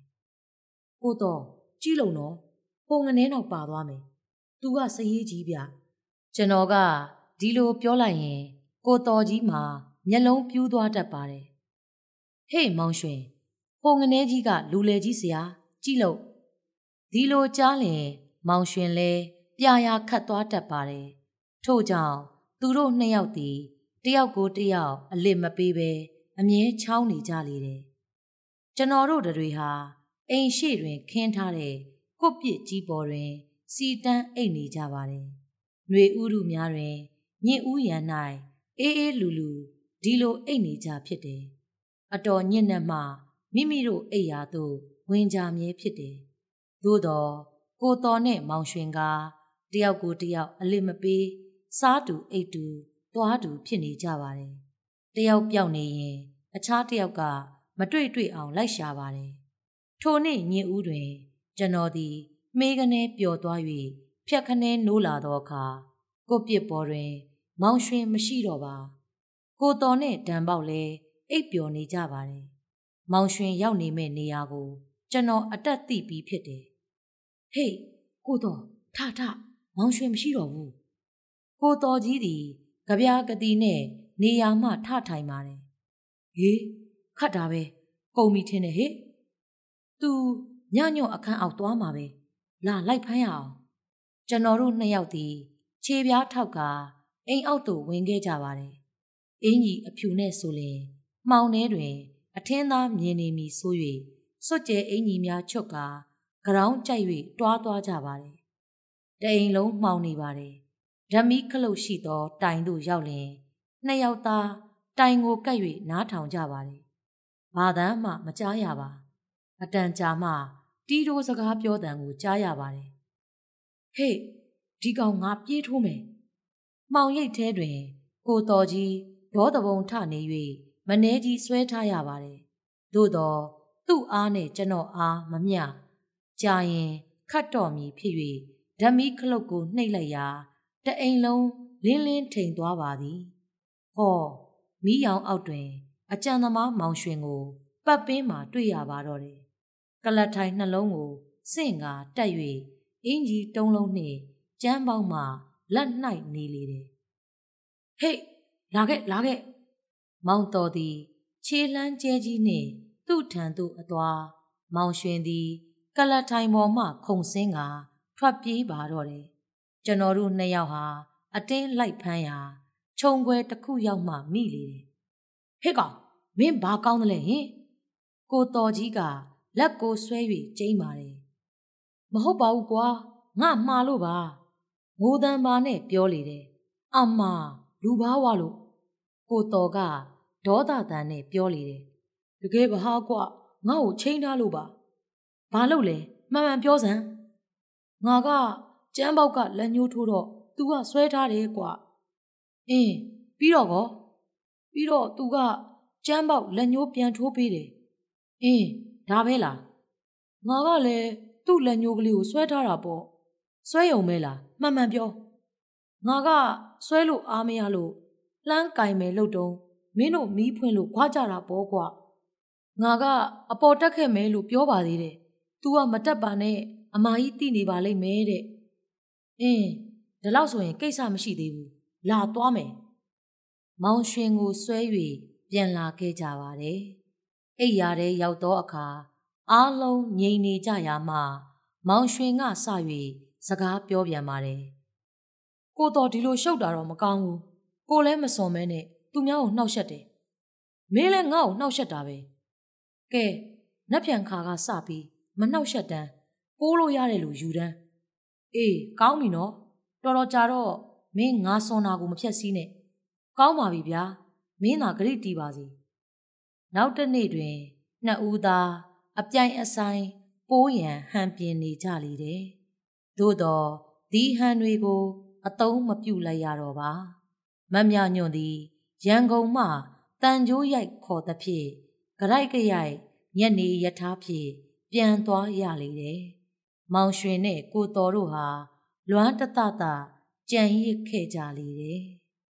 ကိုတော့ကြည့်လုံတော့ပုံငနဲတော့ပါသွားမယ်သူကစရေးကြီးဗျကျွန်တော်ကဒီလိုပြောလိုက်ရင် ကိုတော်ကြီးမှာ မျက်လုံးပြူးသွားတတ်ပါတယ်ဟေ့မောင်ရွှင်ပုံငနဲကြီးကလူလေကြီးစရာကြည့်လို့ဒီလိုကြားလင်မောင်ရွှင်လဲပြာရာခတ်သွားတတ်ပါတယ်ထို့ကြောင့်သူတို့နှစ်ယောက်တည်တယောက်ကိုတယောက်အလစ်မပေးပဲအမြဲချောင်းနေကြလေတယ်ကျွန်တော်တို့တွေဟာအိမ်ရှိတွင်ခင်းထားတဲ့ကုတ်ပစ်ကြီးပေါ်တွင် စီတန်းအိတ်နေကြပါတယ်။ຫນွေဥရုများတွင်ညင်ဥရန်၌အေးအေးလူလူ ဒီလိုအိတ်နေကြဖြစ်တယ်။အတော်ညစ်နှက်မှမိမိတို့အိတ်ရာသို့ဝင်ကြမြဲဖြစ်တယ်။သို့တော့ကိုတော်နဲ့မောင်ရွှင်ကတယောက်ကိုတယောက်အလစ်မပေးစားတူအိတ်တူသွားတူဖြစ်နေကြပါတယ်။တယောက်ပြောက်နေရင် အခြားတယောက်ကမတွေ့တွေ့အောင်လိုက်ရှာပါတယ်။ထိုနေ့ညင်ဦးတွင် ကျွန်တော်သည်မေးကနေပျော်သွား၍ဖြတ်ခနဲနိုးလာသောအခါကိုပြစ်ပေါ်တွင် မောင်ရွှင်မရှိတော့ပါ ကိုတော်နဲ့တန်ပေါက်လဲအိပ်ပျော်နေကြပါတယ်။မောင်ရွှင်ရောက်နေမဲ့နေရာကိုကျွန်တော်အတက်သိပြီးဖြစ်တယ်။ဟေးကိုတော်ထထမောင်ရွှင်မရှိတော့ဘူး။ကိုတော်ကြီးသည်ကြပြားကတိနဲ့နေရာမှထထိုင်ပါတယ်။ဟေးခတ်တာပဲကုန်ပြီထင်တယ်ဟေ့။ तू ညညော့အခန်းအောက်သွားမှာပဲ။လာလိုက်ဖမ်းရအောင်။ကျွန်တော်တို့နှစ်ယောက်သည်ခြေပြားထောက်ကအိမ်အောက်သို့ဝင်ခဲ့ကြပါတယ်။ အင်းကြီးအဖြူနဲ့ဆိုလင်မှောင်ထဲတွင် အထင်းသားမြင်နေမည်ဆို၍စွတ်ကျဲအင်ကြီးများချွတ်ကာကြောင်းကြိုက်၍တွားသွားကြပါတယ်။တအိမ်လုံးမှောင်နေပါတယ်ဓမီခလုတ်ရှိသောတိုင်သို့ရောက်လျင်နှစ်ယောက်သားတိုင်ကိုကပ်၍နားထောင်ကြပါတယ်။ဘာသာမှမကြားရပါ။အတန်ကြာမှတီးတိုးစကားပြောတန်ကိုကြားရပါတယ်။ဟေ့ဒီကောင်ငါပြေးထိုးမယ်။မှောင်ရိပ်ထဲတွင် ကိုတော်ကြီး ဒေါသဘုံထနေ၍မနှဲကြီးဆွဲထားရပါတယ်။သို့တော့သူ့အားနဲ့ကျွန်တော်အားမမျှကြာရင်ခတ်တော်မီဖြစ်၍ဓမီခလုတ်ကိုနှိပ်လိုက်ရာတအိမ်လုံးလင်းလင်းထိန်သွားပါသည်ဟောမိယောင်အောက်တွင် အကြံသမားမောင်ရွှင်ကိုပတ်ပင်းမှာတွေ့ရပါတော့တယ်ကလတ်ထိုင်နှလုံးကိုစင့်ကာတက်၍အင်ကြီးတုံးလုံးနှင့်ကျမ်းပေါင်းမှလက်နှိုက်နေလေတယ်ဟေ့ လာခဲ့လာခဲ့မောင်တော်သည် ခြေလှမ်းကျဲကြီးနှင့်သူ့ထံသို့အသွားမောင်ရွှင်သည် ကလတ်ထိုင်ပေါ်မှခုံစင်းကာထွက်ပြေးပါတော့တယ်ကျွန်တော်တို့နှစ်ယောက်ဟာအတင်းလိုက်ဖမ်းရာခြုံခွဲတစ်ခုရောက်မှမိလေတယ်ဟဲ့ကောင်မင်းဘာကောင်းတယ်လဲဟင်ကိုတော်ကြီးကလက်ကိုဆွဲ၍ကျိမ့်ပါတယ်မဟုတ်ပါဘူးကွာငါမှားလို့ပါငိုတန်ပါနဲ့ပြောလေတယ်အမ လူဘာဝလို့ကိုတော်ကဒေါသတန်နဲ့ပြောလေတယ်တကယ်ဘာကွာငါ့ကိုချိန်ထားလို့ပါဘာလို့လဲမှန်မှန်ပြောစမ်းငါကကျမ်းပေါက်ကလက်ညှိုးထိုးတော့သူကဆွဲထားတယ်ကွာအင်းပြီးတော့ကောပြီးတော့သူကကျမ်းပေါက်လက်ညှိုးပြန်ထိုးပေးတယ်အင်းဒါပဲလားငါကလည်းသူ့လက်ညှိုးကလေးကိုဆွဲထားတာပေါ့ဆွဲယုံမဲလားမှန်မှန်ပြောငါက ဆွဲလို့အားမရလို့လှမ်းကင်မယ်လို့တုံးမင်းတို့မီးဖွင့်လို့ခွာကြတာပေါ့ကွာငါကအပေါ်တက်ခဲ့မယ်လို့ပြောပါသေးတယ်။ तू ကမတက်ပါနဲ့အမာကြီးတိနေပါလိမ့်မယ်တဲ့အင်းဒါလောက်ဆိုရင်ကိစ္စမရှိသေးဘူးလာသွားမယ်မောင်ရွှင်ကိုဆွဲ၍ပြန်လာခဲ့ကြပါတယ်အိပ်ရာထဲရောက်သောအခါအားလုံးငြိမ်နေကြရမှ မောင်ရွှင်ကစ၍စကားပြောပြန်ပါတယ် ကိုတော်ဒီလိုရှုပ်တာတော့မကောင်းဘူးကိုလည်းမစွန်မဲနဲ့သူများကိုနှောက်ယှက်တယ်မင်းလည်းငါ့ကိုနှောက်ယှက်တာပဲကဲနက်ပြန်ခါကစပြီးမနှောက်ယှက်တန်းပိုးလို့ရတယ်လို့ယူတန်းအေးကောင်းပြီနော်တော်တော်ကြာတော့မင်းငါစွန်နာကိုမဖြတ်စည်းနဲ့ကောင်းပါပြီဗျာမင်းသာဂရိတီးပါစေနောက်တစ်နေ့တွင်နှစ်ဦးသား အပြိုင်အဆိုင်ပိုးရန်ဟန်ပြင်းနေကြလေတယ်သို့တော့ဒီဟန်တွေကို အတုံးမပြုတ်လိုက်ရတော့ပါမမြညွန့်သည်ရန်ကုန်မှတန်ကြိုးရိုက်ခေါ်သဖြင့်ကြိုက်ကြရိုက်ညနေယထာဖြင့်ပြန်သွားရလေတယ်။မောင်ရွှင်နဲ့ကိုတော်တို့ဟာလွမ်းတတတကြံရစ်ခဲ့ကြလေတယ်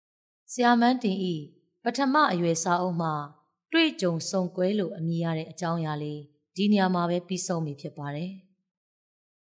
။ဆရာမန်းတင်ဤပထမအရွယ်စာအုပ်မှာတွေ့ကြုံစုံကွဲလို့အမည်ရတဲ့အကြောင်းအရာလေးဒီနေရာမှာပဲပြီးဆုံးပြီဖြစ်ပါတယ်။